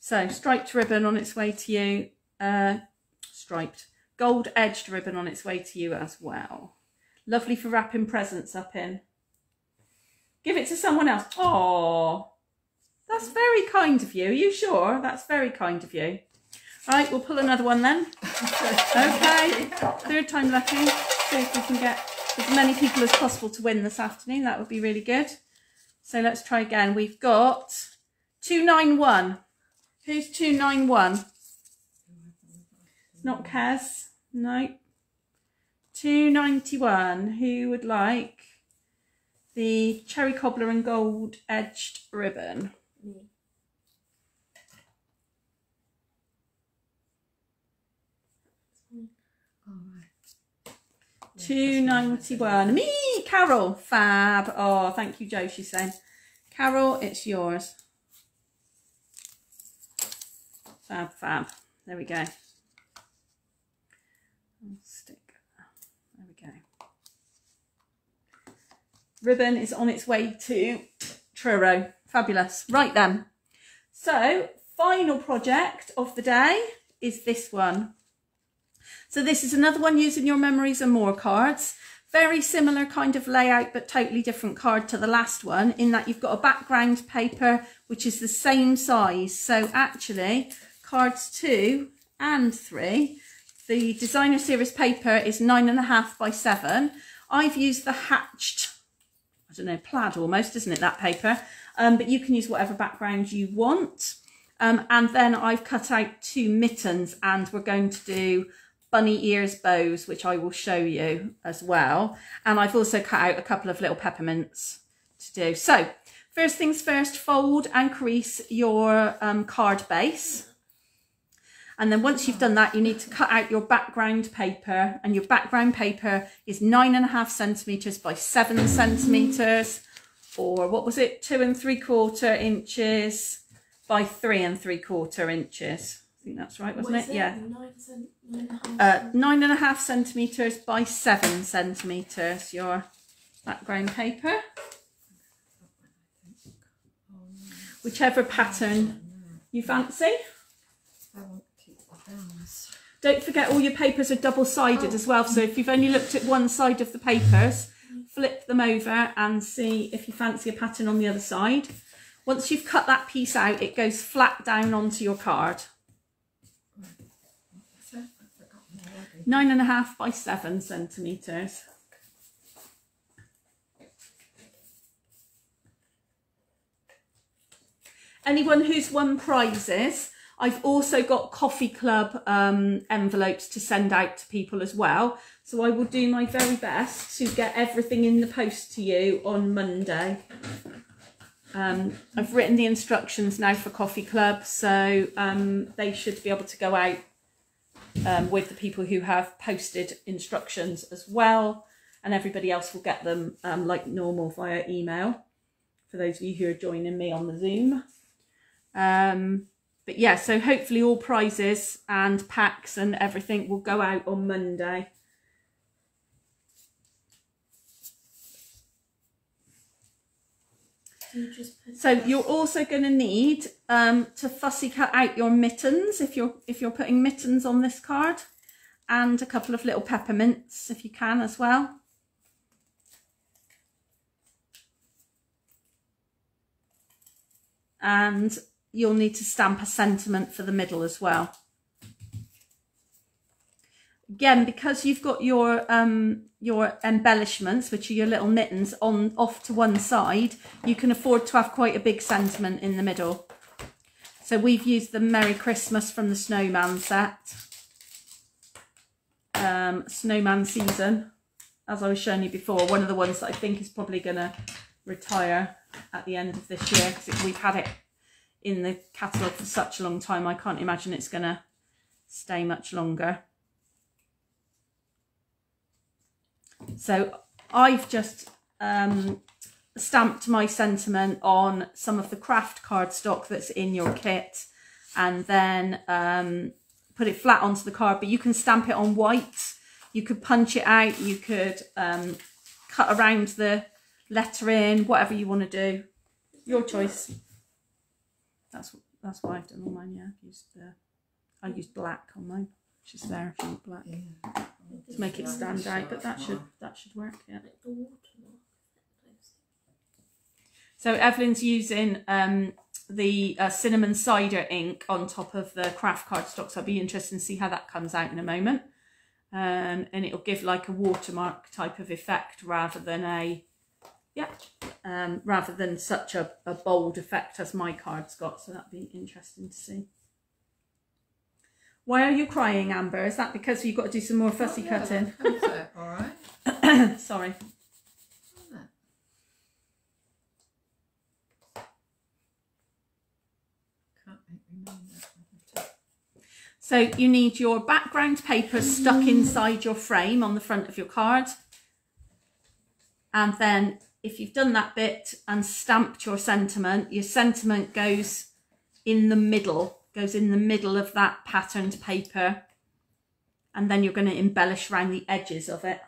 So striped ribbon on its way to you. Uh, striped. Gold edged ribbon on its way to you as well. Lovely for wrapping presents up in. Give it to someone else. Oh, that's very kind of you. Are you sure? That's very kind of you. Right, we'll pull another one then. *laughs* Okay, third time lucky. See if we can get as many people as possible to win this afternoon. That would be really good. So let's try again. We've got 291. Who's 291? Not Kaz. No. 291. Who would like the cherry cobbler and gold edged ribbon? Me. All right. 291. Me, Carol. Fab. Oh, thank you, Joe, she's saying. Carol, it's yours. Fab, fab. There we go. I'll stick. There we go. Ribbon is on its way to Truro. Fabulous. Right then. So, final project of the day is this one. So this is another one using your memories and more cards. Very similar kind of layout, but totally different card to the last one in that you've got a background paper, which is the same size. So actually cards two and three, the designer series paper is nine and a half by seven. I've used the hatched, I don't know, plaid almost, isn't it, that paper? Um, but you can use whatever background you want. Um, and then I've cut out two mittens and we're going to do bunny ears bows, which I will show you as well. And I've also cut out a couple of little peppermints to do. So first things first, fold and crease your um, card base. And then once you've done that, you need to cut out your background paper and your background paper is nine and a half centimetres by seven centimetres or what was it? Two and three quarter inches by three and three quarter inches. I think that's right, wasn't is it? Yeah. Nine, nine and a half. Uh, nine and a half centimetres by seven centimetres, your background paper. Whichever pattern you fancy. Don't forget all your papers are double-sided as well. So if you've only looked at one side of the papers, flip them over and see if you fancy a pattern on the other side. Once you've cut that piece out, it goes flat down onto your card. Nine and a half by seven centimetres. Anyone who's won prizes, I've also got coffee club um, envelopes to send out to people as well. So I will do my very best to get everything in the post to you on Monday. Um, I've written the instructions now for Coffee Club, so um, they should be able to go out um, with the people who have posted instructions as well, and everybody else will get them um, like normal via email for those of you who are joining me on the Zoom. Um, but yeah, so hopefully all prizes and packs and everything will go out on Monday. You So you're also going to need um, to fussy cut out your mittens if you're if you're putting mittens on this card, and a couple of little peppermints if you can as well. And you'll need to stamp a sentiment for the middle as well. Again, because you've got your um, your embellishments, which are your little mittens, on off to one side, you can afford to have quite a big sentiment in the middle. So we've used the Merry Christmas from the Snowman set. Um, Snowman season, as I was showing you before, one of the ones that I think is probably going to retire at the end of this year because we've had it in the catalogue for such a long time. I can't imagine it's going to stay much longer. So I've just um, stamped my sentiment on some of the craft cardstock that's in your kit and then um, put it flat onto the card. But you can stamp it on white. You could punch it out. You could um, cut around the lettering, whatever you want to do. Your choice. That's that's why I've done all mine. Yeah, I've used the I used black on mine. She's there. If you want black Yeah. to make it stand out, but that should that should work. Yeah. So Evelyn's using um, the uh, cinnamon cider ink on top of the craft cardstock. So I'll be interested to see how that comes out in a moment. Um, and it'll give like a watermark type of effect rather than a, yeah, um, rather than such a, a bold effect as my card's got. So that'd be interesting to see. Why are you crying, Amber? Is that because you've got to do some more fussy Oh, yeah, cutting? *laughs* all right. *coughs* Sorry. isn't it? Can't make me mind that. So you need your background paper stuck inside your frame on the front of your card. And then if you've done that bit and stamped your sentiment, your sentiment goes in the middle, goes in the middle of that patterned paper. And then you're going to embellish around the edges of it.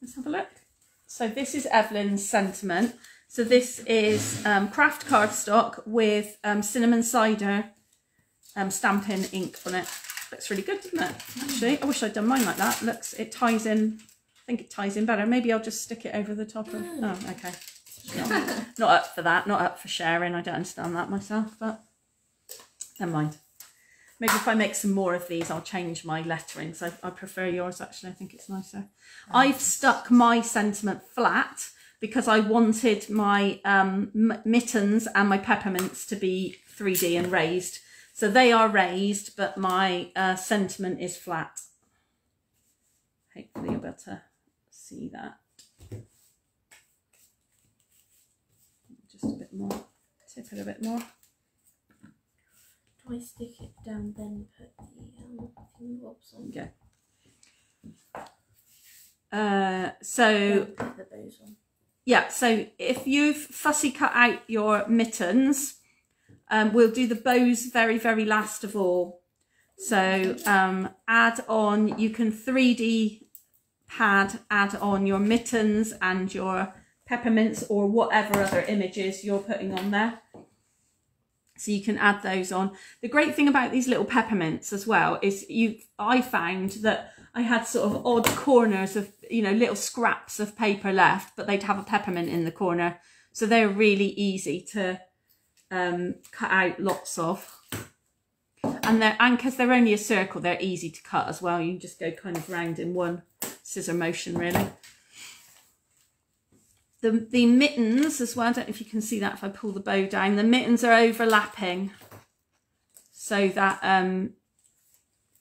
Let's have a look. So this is Evelyn's sentiment. So this is um, craft cardstock with um, cinnamon cider um, stamping ink on it. Looks really good, doesn't it? Actually, I wish I'd done mine like that. Looks, it ties in. I think it ties in better. Maybe I'll just stick it over the top of. Oh, okay. Not, not up for that. Not up for sharing. I don't understand that myself, but never mind. Maybe if I make some more of these, I'll change my lettering. So I, I prefer yours actually. I think it's nicer. I've stuck my sentiment flat because I wanted my um, mittens and my peppermints to be 3D and raised. So they are raised, but my uh, sentiment is flat. Hopefully you'll be able to see that. Just a bit more, tip it a bit more. I stick it down then put the um, bobs on? Okay. Uh, so Don't put the bows on. yeah, so if you've fussy cut out your mittens, um, we'll do the bows very, very last of all. So um, add on, you can 3D pad, add on your mittens and your peppermints or whatever other images you're putting on there. So you can add those on. The great thing about these little peppermints as well is you, I found that I had sort of odd corners of, you know, little scraps of paper left, but they'd have a peppermint in the corner. So they're really easy to um, cut out lots of. And they're, and because they're only a circle, they're easy to cut as well. You can just go kind of round in one scissor motion, really. The, the mittens as well, I don't know if you can see that if I pull the bow down, the mittens are overlapping so that, um,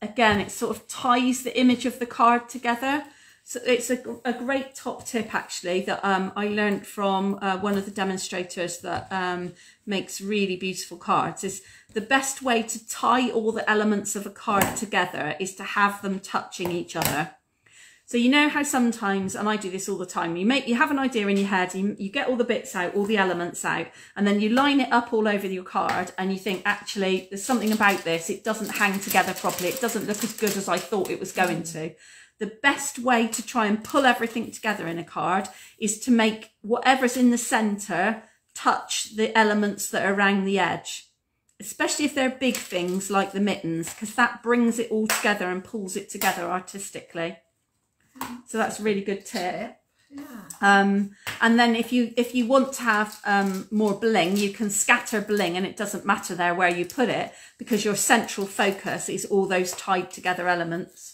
again, it sort of ties the image of the card together. So it's a, a great top tip actually that um, I learned from uh, one of the demonstrators that um, makes really beautiful cards is the best way to tie all the elements of a card together is to have them touching each other. So you know how sometimes, and I do this all the time, you make you have an idea in your head, you, you get all the bits out, all the elements out, and then you line it up all over your card and you think, actually, there's something about this, it doesn't hang together properly, it doesn't look as good as I thought it was going to. The best way to try and pull everything together in a card is to make whatever's in the centre touch the elements that are around the edge especially if they're big things like the mittens, because that brings it all together and pulls it together artistically. So that's a really good tip. Yeah. Um, and then if you if you want to have um, more bling, you can scatter bling, and it doesn't matter there where you put it because your central focus is all those tied together elements.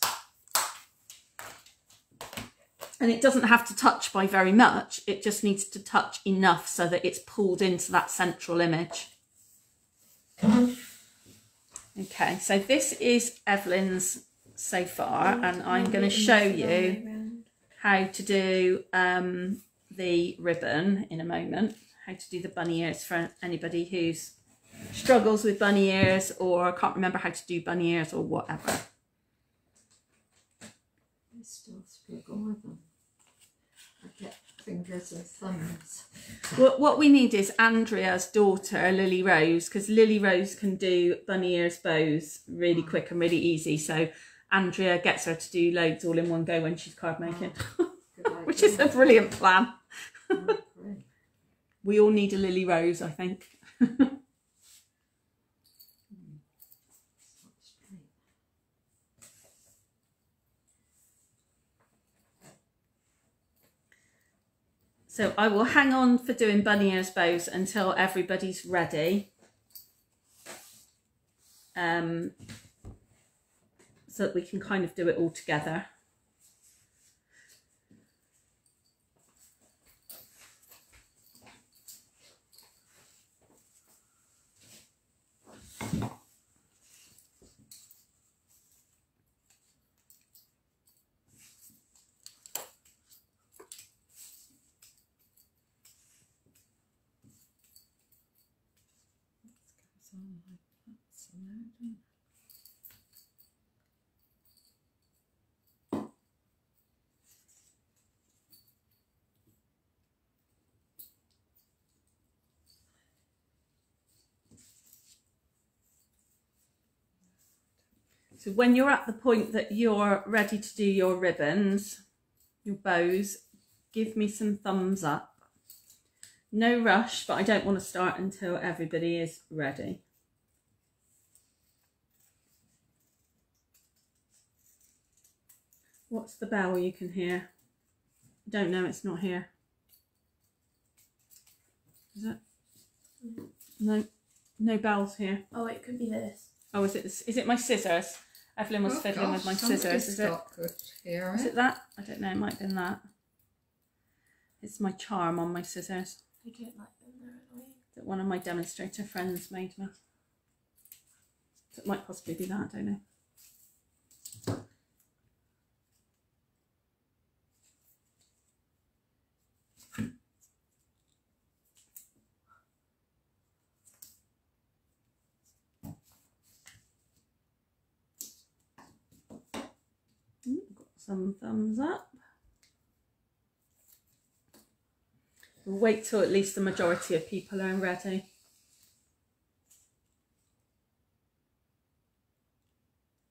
And it doesn't have to touch by very much. It just needs to touch enough so that it's pulled into that central image. Okay, so this is Evelyn's so far, and I'm going to show you how to do um, the ribbon in a moment, how to do the bunny ears for anybody who's struggles with bunny ears or can't remember how to do bunny ears or whatever. I still struggle with them. I get fingers and thumbs. What, what we need is Andrea's daughter, Lily Rose, because Lily Rose can do bunny ears bows really quick and really easy. So Andrea gets her to do loads all in one go when she's card making, *laughs* Good which is a brilliant plan. Oh. *laughs* We all need a Lily Rose, I think. It's not straight. So I will hang on for doing bunny ears bows until everybody's ready. Um, so that we can kind of do it all together. So So when you're at the point that you're ready to do your ribbons, your bows, give me some thumbs up. No rush, but I don't want to start until everybody is ready. What's the bell you can hear? Don't know, it's not here. Is it? No, no bells here. Oh, it could be this. Oh, is it? Is it my scissors? Evelyn was Oh, fiddling with my scissors. Is it? got good. Is it that? I don't know. It might have been that. It's my charm on my scissors I don't like them. They're that one of my demonstrator friends made me. So it might possibly be that. I don't know. Mm, Got some thumbs up. We'll wait till at least the majority of people are ready.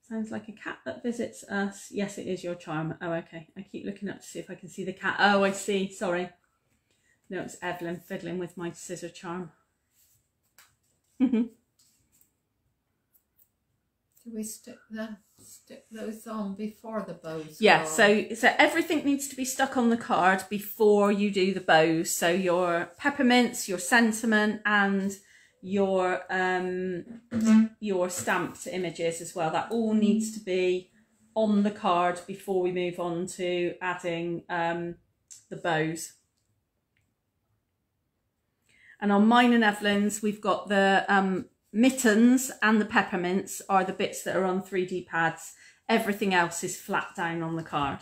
Sounds like a cat that visits us. Yes, it is your charm. Oh, okay. I keep looking up to see if I can see the cat. Oh, I see. Sorry. No, it's Evelyn fiddling with my scissor charm. *laughs* Do we stick the stick those on before the bows? Yeah, go so so everything needs to be stuck on the card before you do the bows. So your peppermints, your sentiment, and your um your stamped images as well. That all needs to be on the card before we move on to adding um the bows. And on mine and Evelyn's, we've got the um, mittens and the peppermints are the bits that are on 3D pads. Everything else is flat down on the card.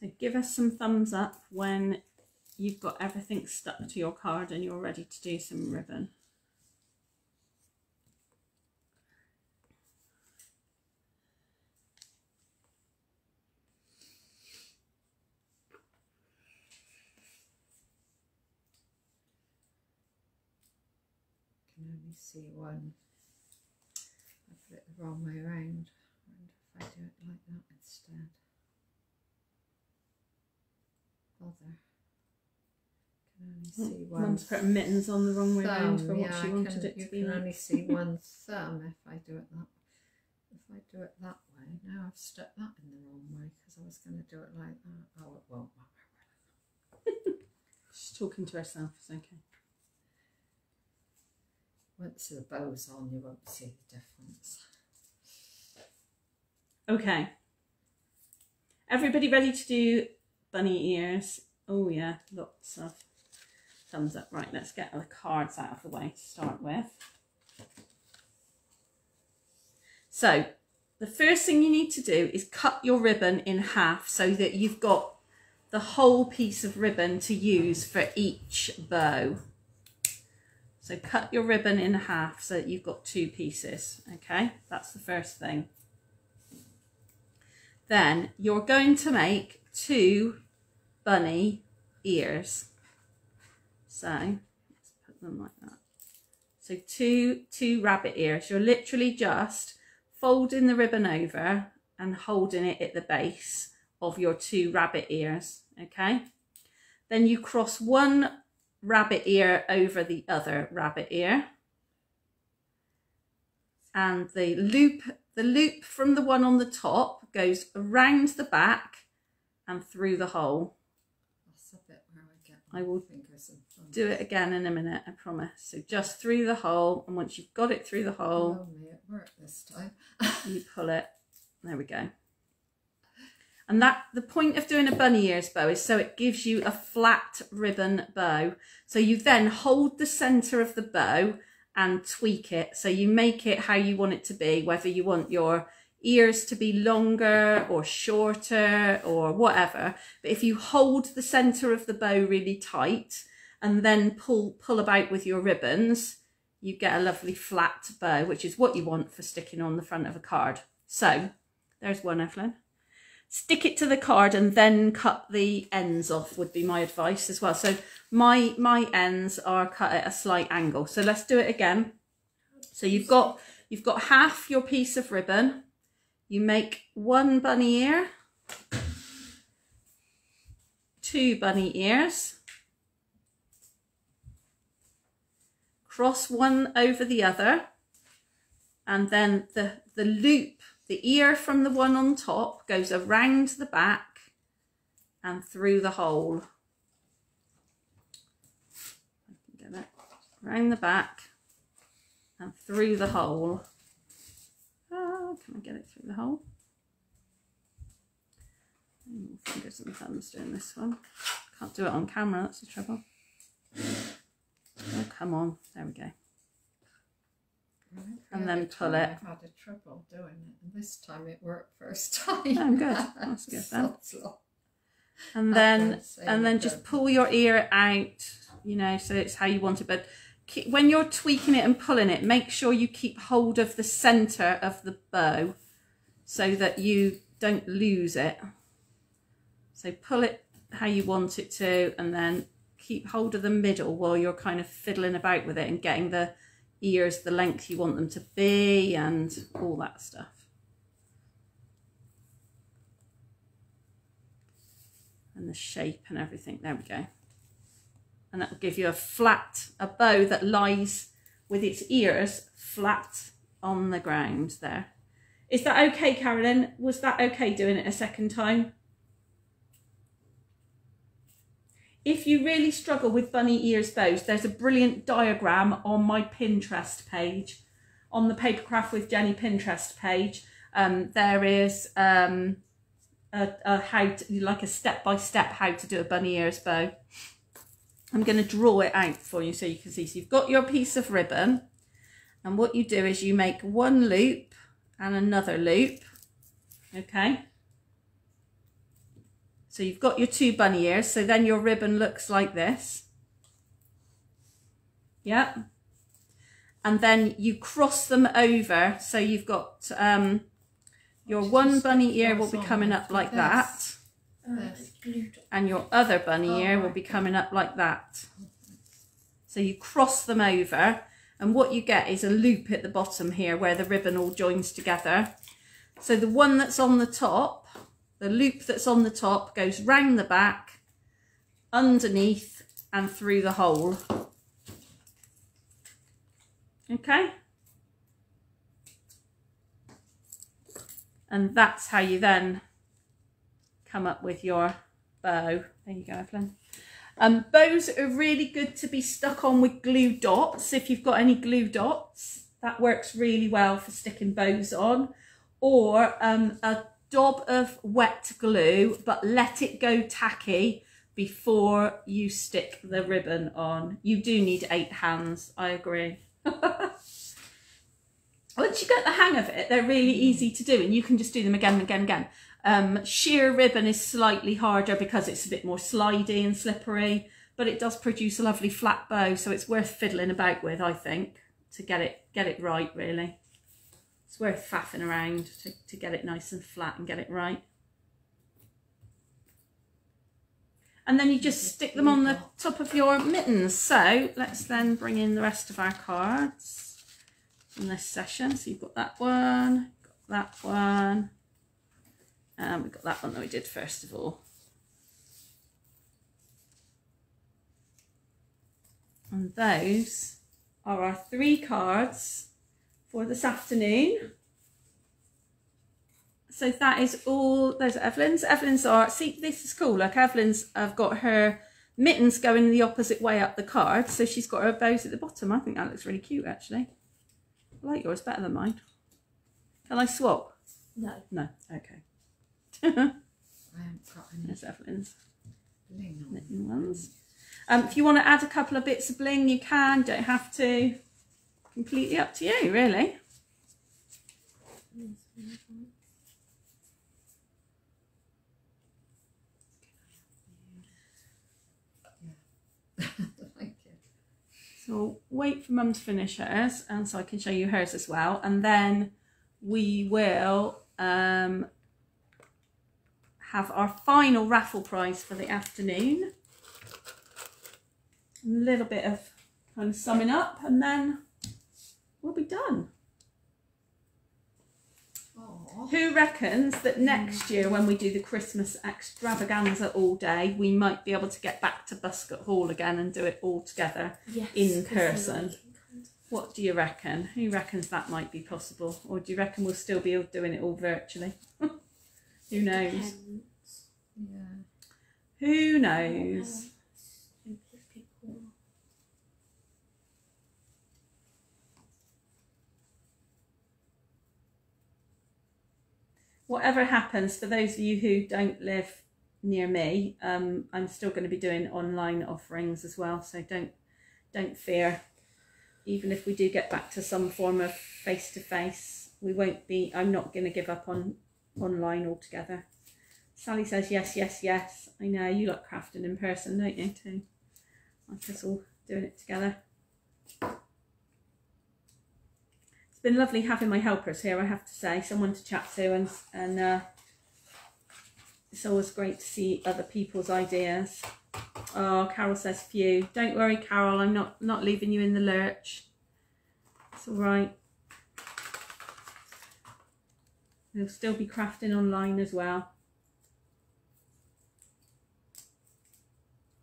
So give us some thumbs up when you've got everything stuck to your card and you're ready to do some ribbon. can only see one. I put it the wrong way around. I wonder if I do it like that instead. Bother. Can only mm, see one. Mum's put mittens on the wrong way around thumb. for what yeah, she I wanted can, it you to be can only see *laughs* one thumb if I do it that. If I do it that way, now I've stuck that in the wrong way because I was going to do it like that. Oh, it won't matter. She's talking to herself, it's okay. Once the bow's on, you won't see the difference. Okay. Everybody ready to do bunny ears? Oh yeah, lots of thumbs up. Right, let's get the cards out of the way to start with. So, the first thing you need to do is cut your ribbon in half so that you've got the whole piece of ribbon to use for each bow. So cut your ribbon in half so that you've got two pieces, okay? That's the first thing. Then you're going to make two bunny ears. So let's put them like that. So two, two rabbit ears. You're literally just folding the ribbon over and holding it at the base of your two rabbit ears, okay? Then you cross one rabbit ear over the other rabbit ear. And the loop, the loop from the one on the top goes around the back and through the hole. That's a bit where I get I will fingers and. Do it again in a minute, I promise. So just through the hole, and once you've got it through the hole, Oh, it worked this time. you *laughs* pull it. There we go. And that the point of doing a bunny ears bow is so it gives you a flat ribbon bow. So you then hold the center of the bow and tweak it. So you make it how you want it to be, whether you want your ears to be longer or shorter or whatever. But if you hold the center of the bow really tight and then pull pull about with your ribbons, you get a lovely flat bow, which is what you want for sticking on the front of a card. So there's one, Evelyn. Stick it to the card and then cut the ends off would be my advice as well. So my my ends are cut at a slight angle. So let's do it again. So you've got you've got half your piece of ribbon. You make one bunny ear, two bunny ears, cross one over the other, and then the, the loop, the ear from the one on top goes around the back and through the hole. Around the back and through the hole. Can I get it through the hole? Mm, Fingers and thumbs doing this one. Can't do it on camera, that's the trouble. Oh, come on. There we go. And then pull it. I've had a trouble doing it, and this time it worked first *laughs* time. Oh, good. That's *laughs* good then. And then and then just pull your ear out, you know, so it's how you want it. But when you're tweaking it and pulling it, make sure you keep hold of the center of the bow so that you don't lose it. So pull it how you want it to and then keep hold of the middle while you're kind of fiddling about with it and getting the ears the length you want them to be and all that stuff. And the shape and everything. There we go. And that will give you a flat, a bow that lies with its ears flat on the ground there. Is that okay, Carolyn? Was that okay doing it a second time? If you really struggle with bunny ears bows, there's a brilliant diagram on my Pinterest page, on the Papercraft with Jenny Pinterest page. Um, there is um, a, a how to, like a step by step how to do a bunny ears bow. I'm going to draw it out for you so you can see. So you've got your piece of ribbon, and what you do is you make one loop and another loop. Okay. So you've got your two bunny ears. So then your ribbon looks like this. Yeah. And then you cross them over. So you've got um, your one bunny ear will be coming up like that. Glued. And your other bunny ear will be coming up like that. So you cross them over. And what you get is a loop at the bottom here where the ribbon all joins together. So the one that's on the top, the loop that's on the top goes round the back, underneath and through the hole. Okay? And that's how you then come up with your bow. There you go, Evelyn. Um, bows are really good to be stuck on with glue dots. If you've got any glue dots, that works really well for sticking bows on. Or um, a daub of wet glue, but let it go tacky before you stick the ribbon on. You do need eight hands, I agree. *laughs* Once you get the hang of it, they're really easy to do and you can just do them again and again and again. Um, sheer ribbon is slightly harder because it's a bit more slidey and slippery, but it does produce a lovely flat bow, so it's worth fiddling about with, I think, to get it get it right, really. It's worth faffing around to, to get it nice and flat and get it right. And then you just stick them on the top of your mittens. So let's then bring in the rest of our cards from this session. So you've got that one, got that one, and we've got that one that we did first of all. And those are our three cards for this afternoon. So that is all. Those are Evelyn's. Evelyn's are, see, this is cool. Like Evelyn's have got her mittens going the opposite way up the card. So she's got her bows at the bottom. I think that looks really cute, actually. I like yours better than mine. Can I swap? No. No. Okay. I haven't got any There's Evelyn's bling on. mitten ones. Um, if you want to add a couple of bits of bling, you can. Don't have to. Completely up to you, really. *laughs* So wait for Mum to finish hers, and so I can show you hers as well, and then we will um, have our final raffle prize for the afternoon. A little bit of kind of summing up, and then we'll be done. Oh, Who reckons that next year, when we do the Christmas extravaganza all day, we might be able to get back to Buscott Hall again and do it all together? Yes. In person. What do you reckon? Who reckons that might be possible? Or do you reckon we'll still be doing it all virtually? *laughs* Who knows? Yeah. Who knows? Whatever happens, for those of you who don't live near me, um, I'm still going to be doing online offerings as well. So don't don't fear. Even if we do get back to some form of face to face, we won't be. I'm not going to give up on online altogether. Sally says yes, yes, yes. I know you like crafting in person, don't you? Too. Like us all doing it together. It's been lovely having my helpers here. I have to say, someone to chat to, and and uh, it's always great to see other people's ideas. Oh, Carol says few. Don't worry, Carol. I'm not not leaving you in the lurch. It's all right. We'll still be crafting online as well.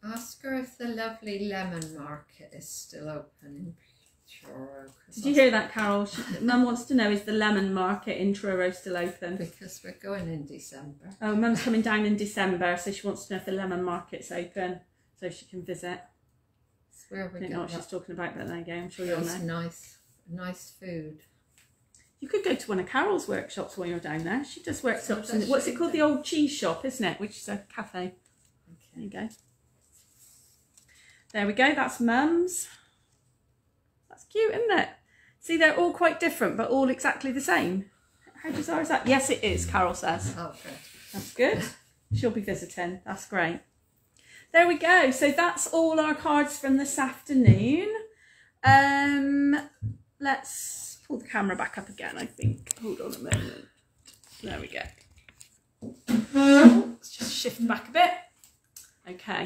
Ask her if the lovely lemon market is still open in Truro. Did you hear that, Carol? Mum wants to know is the lemon market in Truro still open? Because we're going in December. Oh, Mum's coming down in December, so she wants to know if the lemon market's open so she can visit. It's where I we don't get know what she's talking about, but there you go. I'm sure you'll know. nice, nice food. You could go to one of Carol's workshops while you're down there. She does workshops in what's it called? The old cheese shop, isn't it? Which is a cafe. Okay. There you go. There we go. That's Mum's. That's cute, isn't it? See, they're all quite different, but all exactly the same. How bizarre is that? Yes, it is. Carol says. Oh, good. That's good. She'll be visiting. That's great. There we go. So that's all our cards from this afternoon. Um, let's pull the camera back up again. I think. Hold on a moment. There we go. Let's just shift back a bit. Okay.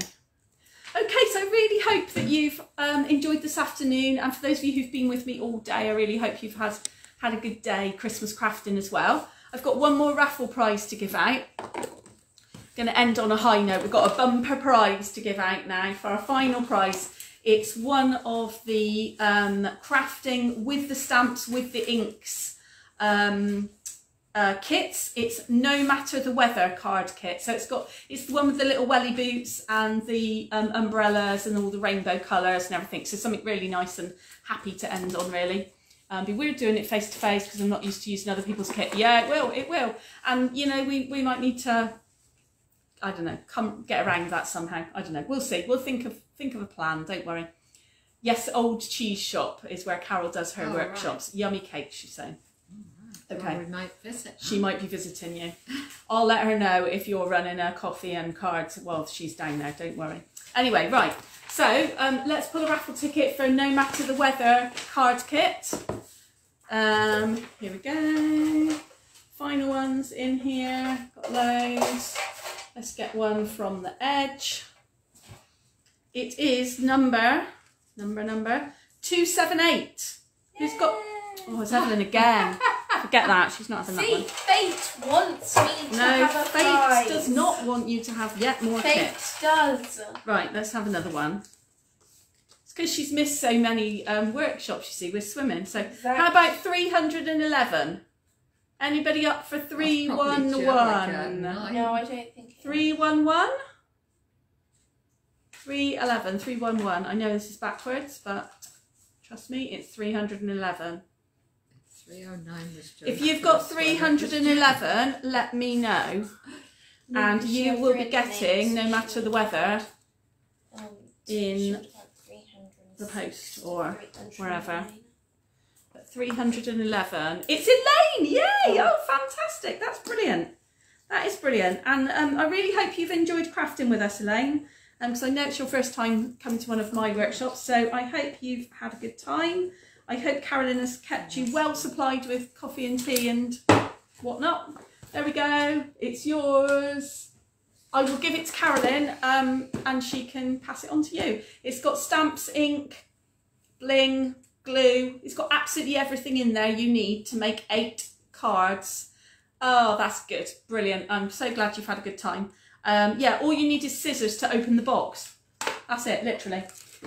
Okay, so I really hope that you've um, enjoyed this afternoon, and for those of you who've been with me all day, I really hope you've had had a good day Christmas crafting as well. I've got one more raffle prize to give out. Going to end on a high note. We've got a bumper prize to give out now for our final prize. It's one of the um, crafting with the stamps with the inks um, uh, kits. It's no matter the weather card kit. So it's got it's the one with the little welly boots and the um, umbrellas and all the rainbow colours and everything. So something really nice and happy to end on really. Um, be weird doing it face to face because I'm not used to using other people's kit. Yeah, it will, it will. And you know, we, we might need to, I don't know, come get around that somehow. I don't know. We'll see. We'll think of think of a plan. Don't worry. Yes, old cheese shop is where Carol does her Oh, workshops. Yummy cakes, she's saying. Okay. Well, we might visit. She might be visiting you. I'll let her know if you're running a coffee and cards while she's down there. Don't worry. Anyway, right. So um, let's pull a raffle ticket for No Matter the Weather card kit. Um, here we go. Final ones in here. Got loads. Let's get one from the edge. It is number, number, number 278. Who's got. Oh, it's Evelyn again. *laughs* Forget that. She's not having that See, one. fate wants me to No, have a fate prize. does not want you to have yet more Fate kits. does. Right, let's have another one. It's because she's missed so many um, workshops, you see, with swimming. So, how about 311? Anybody up for That's probably Jill again. 311? Nine. No, I don't think. it is. 311? 311, 311. I know this is backwards, but trust me, it's 311. 309 was Jill's If you've got 311, let me know. No, and you will be getting, no matter the weather, um, in she would have 306, the post or wherever. 311. It's Elaine! Yay! Oh, fantastic. That's brilliant. That is brilliant. And um, I really hope you've enjoyed crafting with us, Elaine, because I know it's your first time coming to one of my workshops. So I hope you've had a good time. I hope Carolyn has kept you well supplied with coffee and tea and whatnot. There we go. It's yours. I will give it to Carolyn um, and she can pass it on to you. It's got stamps, ink, bling, glue. It's got absolutely everything in there you need to make eight cards. Oh, that's good. Brilliant. I'm so glad you've had a good time. Um, yeah, all you need is scissors to open the box. That's it, literally.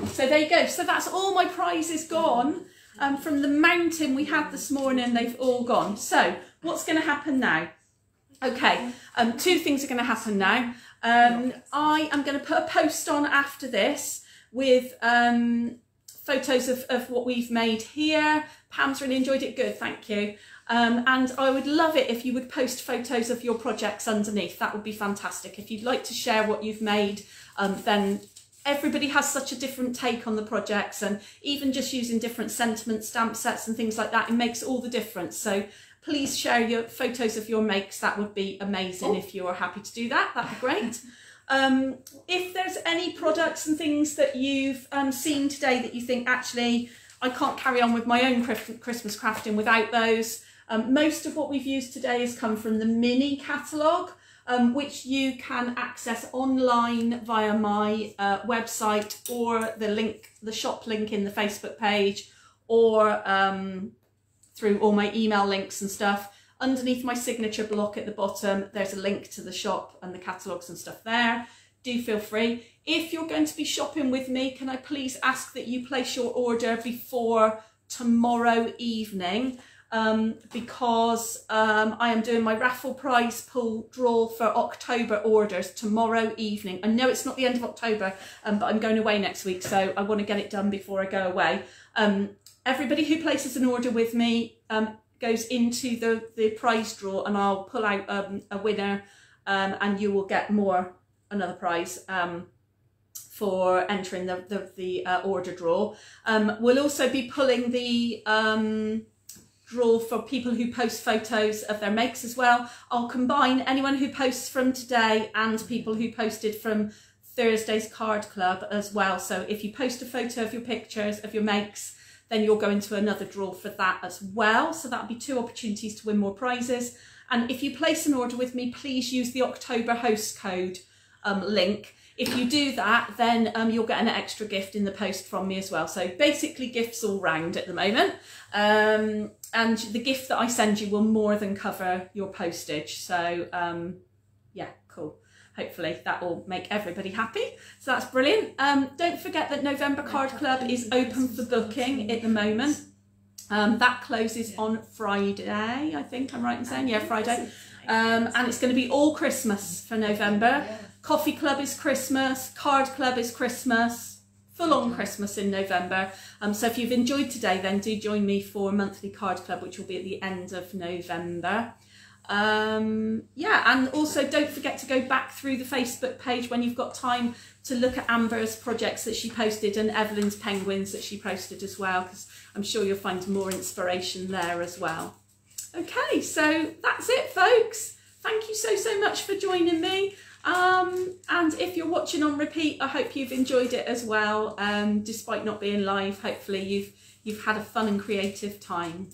So there you go. So that's all my prizes gone. Um, from the mountain we had this morning, they've all gone. So what's going to happen now? Okay, um, two things are going to happen now. Um, I am going to put a post on after this with um, photos of, of what we've made here. Pam's really enjoyed it. Good, thank you. Um, and I would love it if you would post photos of your projects underneath. That would be fantastic. If you'd like to share what you've made, um, then everybody has such a different take on the projects and even just using different sentiment stamp sets and things like that, it makes all the difference. So please share your photos of your makes. That would be amazing if you're happy to do that. That'd be great. *laughs* Um, if there's any products and things that you've um, seen today that you think actually I can't carry on with my own Christmas crafting without those, um, most of what we've used today has come from the mini catalogue, um, which you can access online via my uh, website or the link, the shop link in the Facebook page, or um, through all my email links and stuff. Underneath my signature block at the bottom, there's a link to the shop and the catalogues and stuff there. do feel free. If you're going to be shopping with me, can I please ask that you place your order before tomorrow evening? Um, because um, I am doing my raffle prize pull draw for October orders tomorrow evening. I know it's not the end of October, um, but I'm going away next week, so I want to get it done before I go away. Um, everybody who places an order with me um, goes into the, the prize draw and I'll pull out um, a winner um, and you will get more, another prize um, for entering the, the, the uh, order draw. Um, we'll also be pulling the um, draw for people who post photos of their makes as well. I'll combine anyone who posts from today and people who posted from Thursday's card club as well. So if you post a photo of your pictures of your makes, then you'll go into another draw for that as well. So that'll be two opportunities to win more prizes. And if you place an order with me, please use the October host code um, link. If you do that, then um, you'll get an extra gift in the post from me as well. So basically gifts all round at the moment. Um, and the gift that I send you will more than cover your postage. So um, yeah, cool. Hopefully that will make everybody happy. So that's brilliant. Um, don't forget that November Card Club is open for booking at the moment. Um, that closes on Friday, I think I'm right in saying. Yeah, Friday. Um, and it's going to be all Christmas for November. Coffee Club is Christmas, Card Club is Christmas, full on Christmas in November. Um, so if you've enjoyed today, then do join me for monthly Card Club, which will be at the end of November. Um, yeah, and also don't forget to go back through the Facebook page when you've got time to look at Amber's projects that she posted and Evelyn's penguins that she posted as well, because I'm sure you'll find more inspiration there as well. Okay, so that's it, folks. Thank you so, so much for joining me. Um, and if you're watching on repeat, I hope you've enjoyed it as well. Um, despite not being live, hopefully you've you've had a fun and creative time.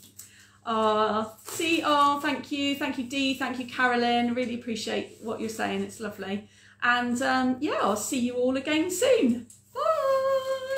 Uh, see, oh, thank you, thank you, Dee, thank you, Carolyn. Really appreciate what you're saying. It's lovely. And um, yeah, I'll see you all again soon. Bye.